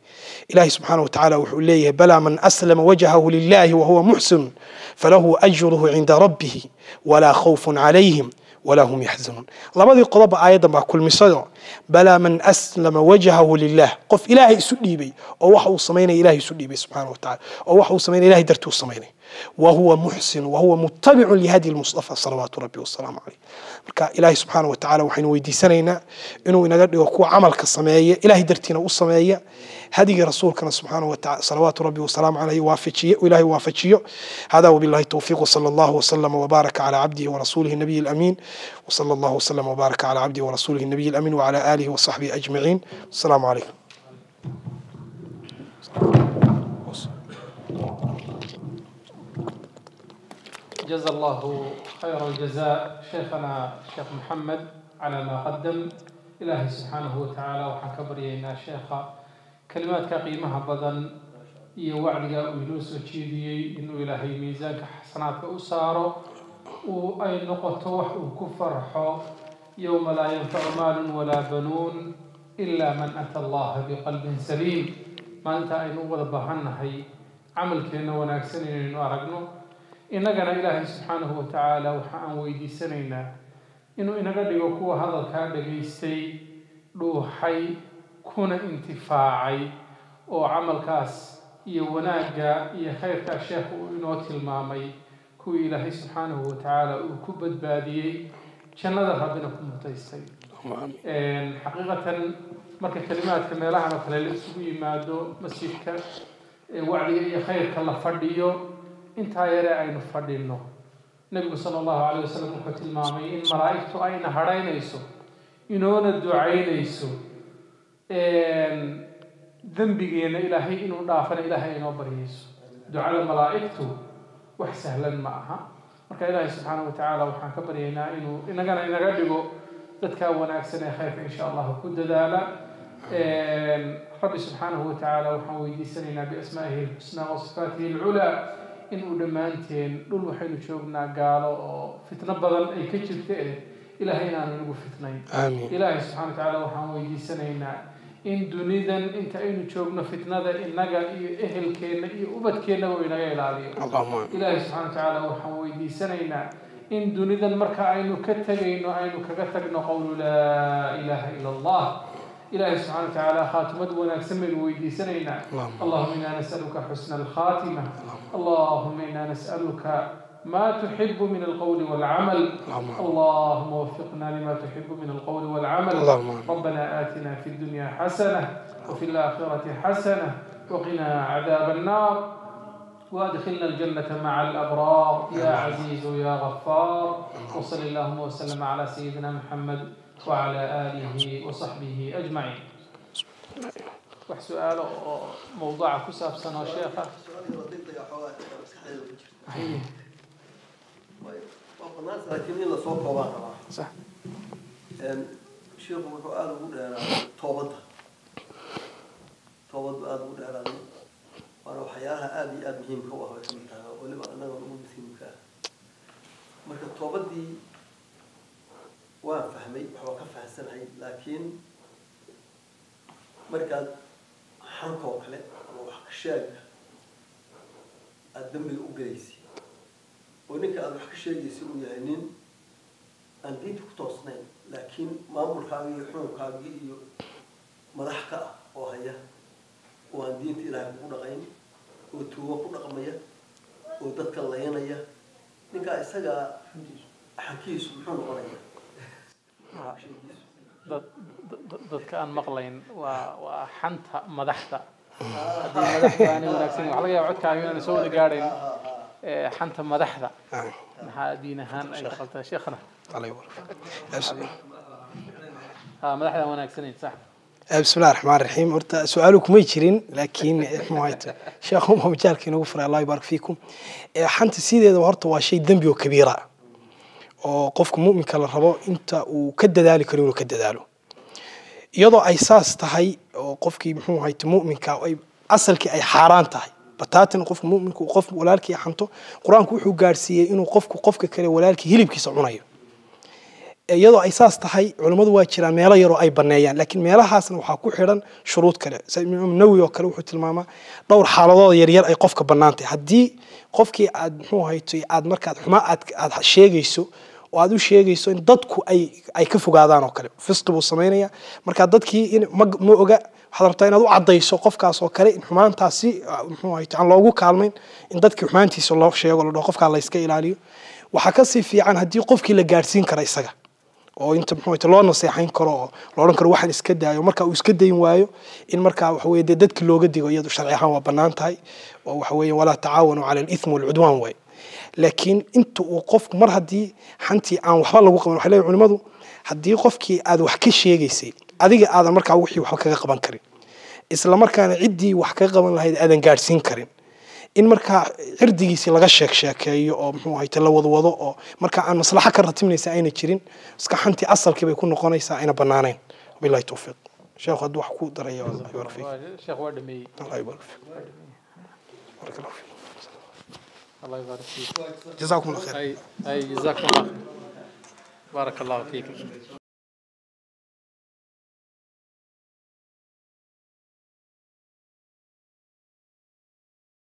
إلهي سبحانه وتعالى وحليه بلى من أسلم وجهه لله وهو محسن فله أجره عند ربه ولا خوف عليهم ولا هم يحزنون. لبدي قضب آيادا مع كل مصدع بلا من أسلم وجهه لله. قف إلهي سليبي أو وحو سمين إلهي سليبي سبحانه وتعالى. أو وحو سمين إلهي درتو سمين muxsin wahuwa mutabicun lihadyi lmustafa salawaatu rabbi wasalaamu caleyh marka ilaahay subxaana wa tacala waxaynu weydiisanaynaa inuu inaga dhigo kuwa camalka sameeya ilahay dartiina u sameeya هدي رسولك سبحانه وتعالى صلوات ربي وسلام عليه وافجيه وإلهي وافجيه هذا وبالله التوفيق وصلى الله وسلم وبارك على عبده ورسوله النبي الأمين. وصلى الله وسلم وبارك على عبده ورسوله النبي الأمين وعلى آله وصحبه أجمعين. السلام عليكم. جزا الله خير الجزاء شيخنا الشيخ محمد على ما قدم. إله سبحانه وتعالى وحكى برينا شيخ كلمات قيمها بدا هي وعلي ويلوس وشيبي إنه إلهي ميزاك حسنات أساره وأي نقطة وكفر يوم لا ينفع مال ولا بنون إلا من أتى الله بقلب سليم. ما أنت أي نوض بحنا هي عمل كنا وناكسنين إنه أرقنه innagana ilaahay subxaanahu wa tacaala waxa aan weydiisanaynaa inuu inaga dhigo kuwa hadalkaa dhagaystay dhuuxay kuna intifaacay oo camalkaas iyo wanaagga iyo khayrkaa sheekhu uu inoo tilmaamay kuwii ilaahay subxaanahu wa tacaala uu ku badbaadiyey jannada rabbina ku mutaystay. Xaqiiqatan marka kelimaadka meelahan oo kale la isugu yimaado masjidka wacdiga iyo khayrka la fadhiyo intaa yare aynu fadhino nebigu sala allahu calayh wasalam wuxuu tilmaamay in malaa'igtu ayna hadhaynayso inoona ducaynayso dembigeena ilaahay inuu dhaafana ilaahay inoo baryayso ducada malaa'igtu wax sahlan ma aha. Marka ilaahay subxaana wa tacaala waxaan ka baryaynaa inuu inagana inaga dhigo dadka wanaagsan ee khayrka insha allahu ku dadaala. Rabbi subxaanahu wa tacaala waxaan weydiisanaynaa biasmaa'ihi alxusnaa wa sifaatihi alculaa inuu dhammaanteen dhul waxaynu joognaa gaalo oo fitno badan ay ka jirta eh ilaahay inaanu inagu fitnayn ilaahay subxana wa tacaala waxaan weydiisanaynaa in dunidan inta aynu joogno fitnada innaga iyo ehelkeenna iyo ubadkeennaba uu inaga ilaaliyo ilaahay subxana wa tacaala waxaan weydiisanaynaa in dunidan marka aynu ka tegayno aynu kaga tagno qowlu laa ilaaha ila allah subxana wa tacaala khaatimad wanaagsan baynu weydiisanaynaa اللهم. إنا نسألك حسن الخاتمة. اللهم. إنا نسألك ما تحب من القول والعمل. اللهم. اللهم وفقنا لما تحب من القول والعمل. اللهم. ربنا آتنا في الدنيا حسنة وفي الآخرة حسنة وقنا عذاب النار. وأدخلنا الجنة مع الأبرار. يا عزيز يا غفار. وصل اللهم وسلم على سيدنا محمد وعلى آله وصحبه أجمعين. سؤال موضوع كساب سنة شيخة. وأنا لك أن أنا أقول أنا أقول لك أن أنا أقول لك أن أنا أقول لك أن أنا أقول لك أن أنا أقول أنا أقول لك أن أنا أقول waan fahmay waxbaa ka fahamsanahay laakiin markaad xankoo kale ama wax ka sheega aada dambiga u gelaysi oo ninka aada wax ka sheegaysa uu yahay nin aan diinta ku toosnayn laakiin maamulkaagii iyo xukunkaagii iyo madax ka ah oo haya oo aan diinta ilaahay kugu dhaqayn oo tuugo ku dhaqmaya oo dadka layanaya. Ninkaa isagaa xankiisu muxuu noqonaya dadka aan maqlayn waa waa xanta madaxda haddii madaxda aanay wanaagsan waxa laga yaaba codkaaga inaan soo wada gaadhayn xanta madaxda آه. maxaa diin ahaan ay qaltaa الله يبارك ha madaxda wanaagsanayn sax بسم الله الرحمن الرحيم horta su-aalu kumay jirin laakiin muxuu hayta sheekhu ma majaalka inagu furay allah yubaarak fiikum ee xanta sideeda horta waa shay dembi oo ah qofka mu'minka la rabo inta uu ka dadaali karo inuu ka dadaalo iyadoo ay saas tahay oo qofkii muxuu hayta mu'minka ay asalkii ay xaaraan tahay bataatan qofka mu'minka uu qof walaalkii xanto qur-aanku wuxuu gaarsiiyey inuu qofku qofka kale walaalkii hilibkiisa cunayo iyadoo ay saas tahay culammadu waa jiraan meelo yaroo ay baneeyaan laakiin meelahaasna waxaa ku xidhan shuruud kale imaam nawi oo kale wuxuu tilmaamaa dhowr xaaladooda yaryar ay qofka bannaan tahay haddii qofkii aad muxuu hayto aad markaad xumaa aad sheegayso kale fisqi buu samaynaya marka dadkii in ma ma oga waxaad rabtaa inaad u caddayso qofkaas oo kale in xumaantaasi ah, muxuu hayto aan loogu kaalmayn in dadkii xumaantiisa loo sheego la dhaho qofkaa la iska ilaaliyo waxaa kasii fiican haddii qofkii la gaadhsiin kara isaga oo inta muxuu ahayte loo naseexayn karo oo la odhan karo waxaan iska daayo marka uu iska dayin waayo in markaa waxa weye dee dadki looga digo iyadu sharci ahaan waa bannaan tahay oo waxa weeye walaa tacaawanu cala alithmi walcudwaan waay laakiin inta uu qofku mar haddii xantii aan waxba lagu qaban waxay leeyihin culimmadu haddii qofkii aad wax ka sheegaysay adiga aadan markaa wixii waxba kaga qaban karin isla markaana ciddii wax kaga qaban lahayd aadan gaadhsiin karin in markaa cirdigiisii laga sheek sheekeeyo oo muxuu ahayte la wadwado oo markaa aan maslaxo ka ratiminaysa ayna jirin iska xantii asalkii bay ku noqonaysaa ayna bannaanayn billahi towfiiq sheekhu hadduu wax ku daraya allah yubarak fiik Waa- sheekh waa dhameeyey allah yubarak fiik barak allahu fiik الله يبارك فيك. جزاكم الله خير. اي جزاكم الله خير. بارك الله فيك.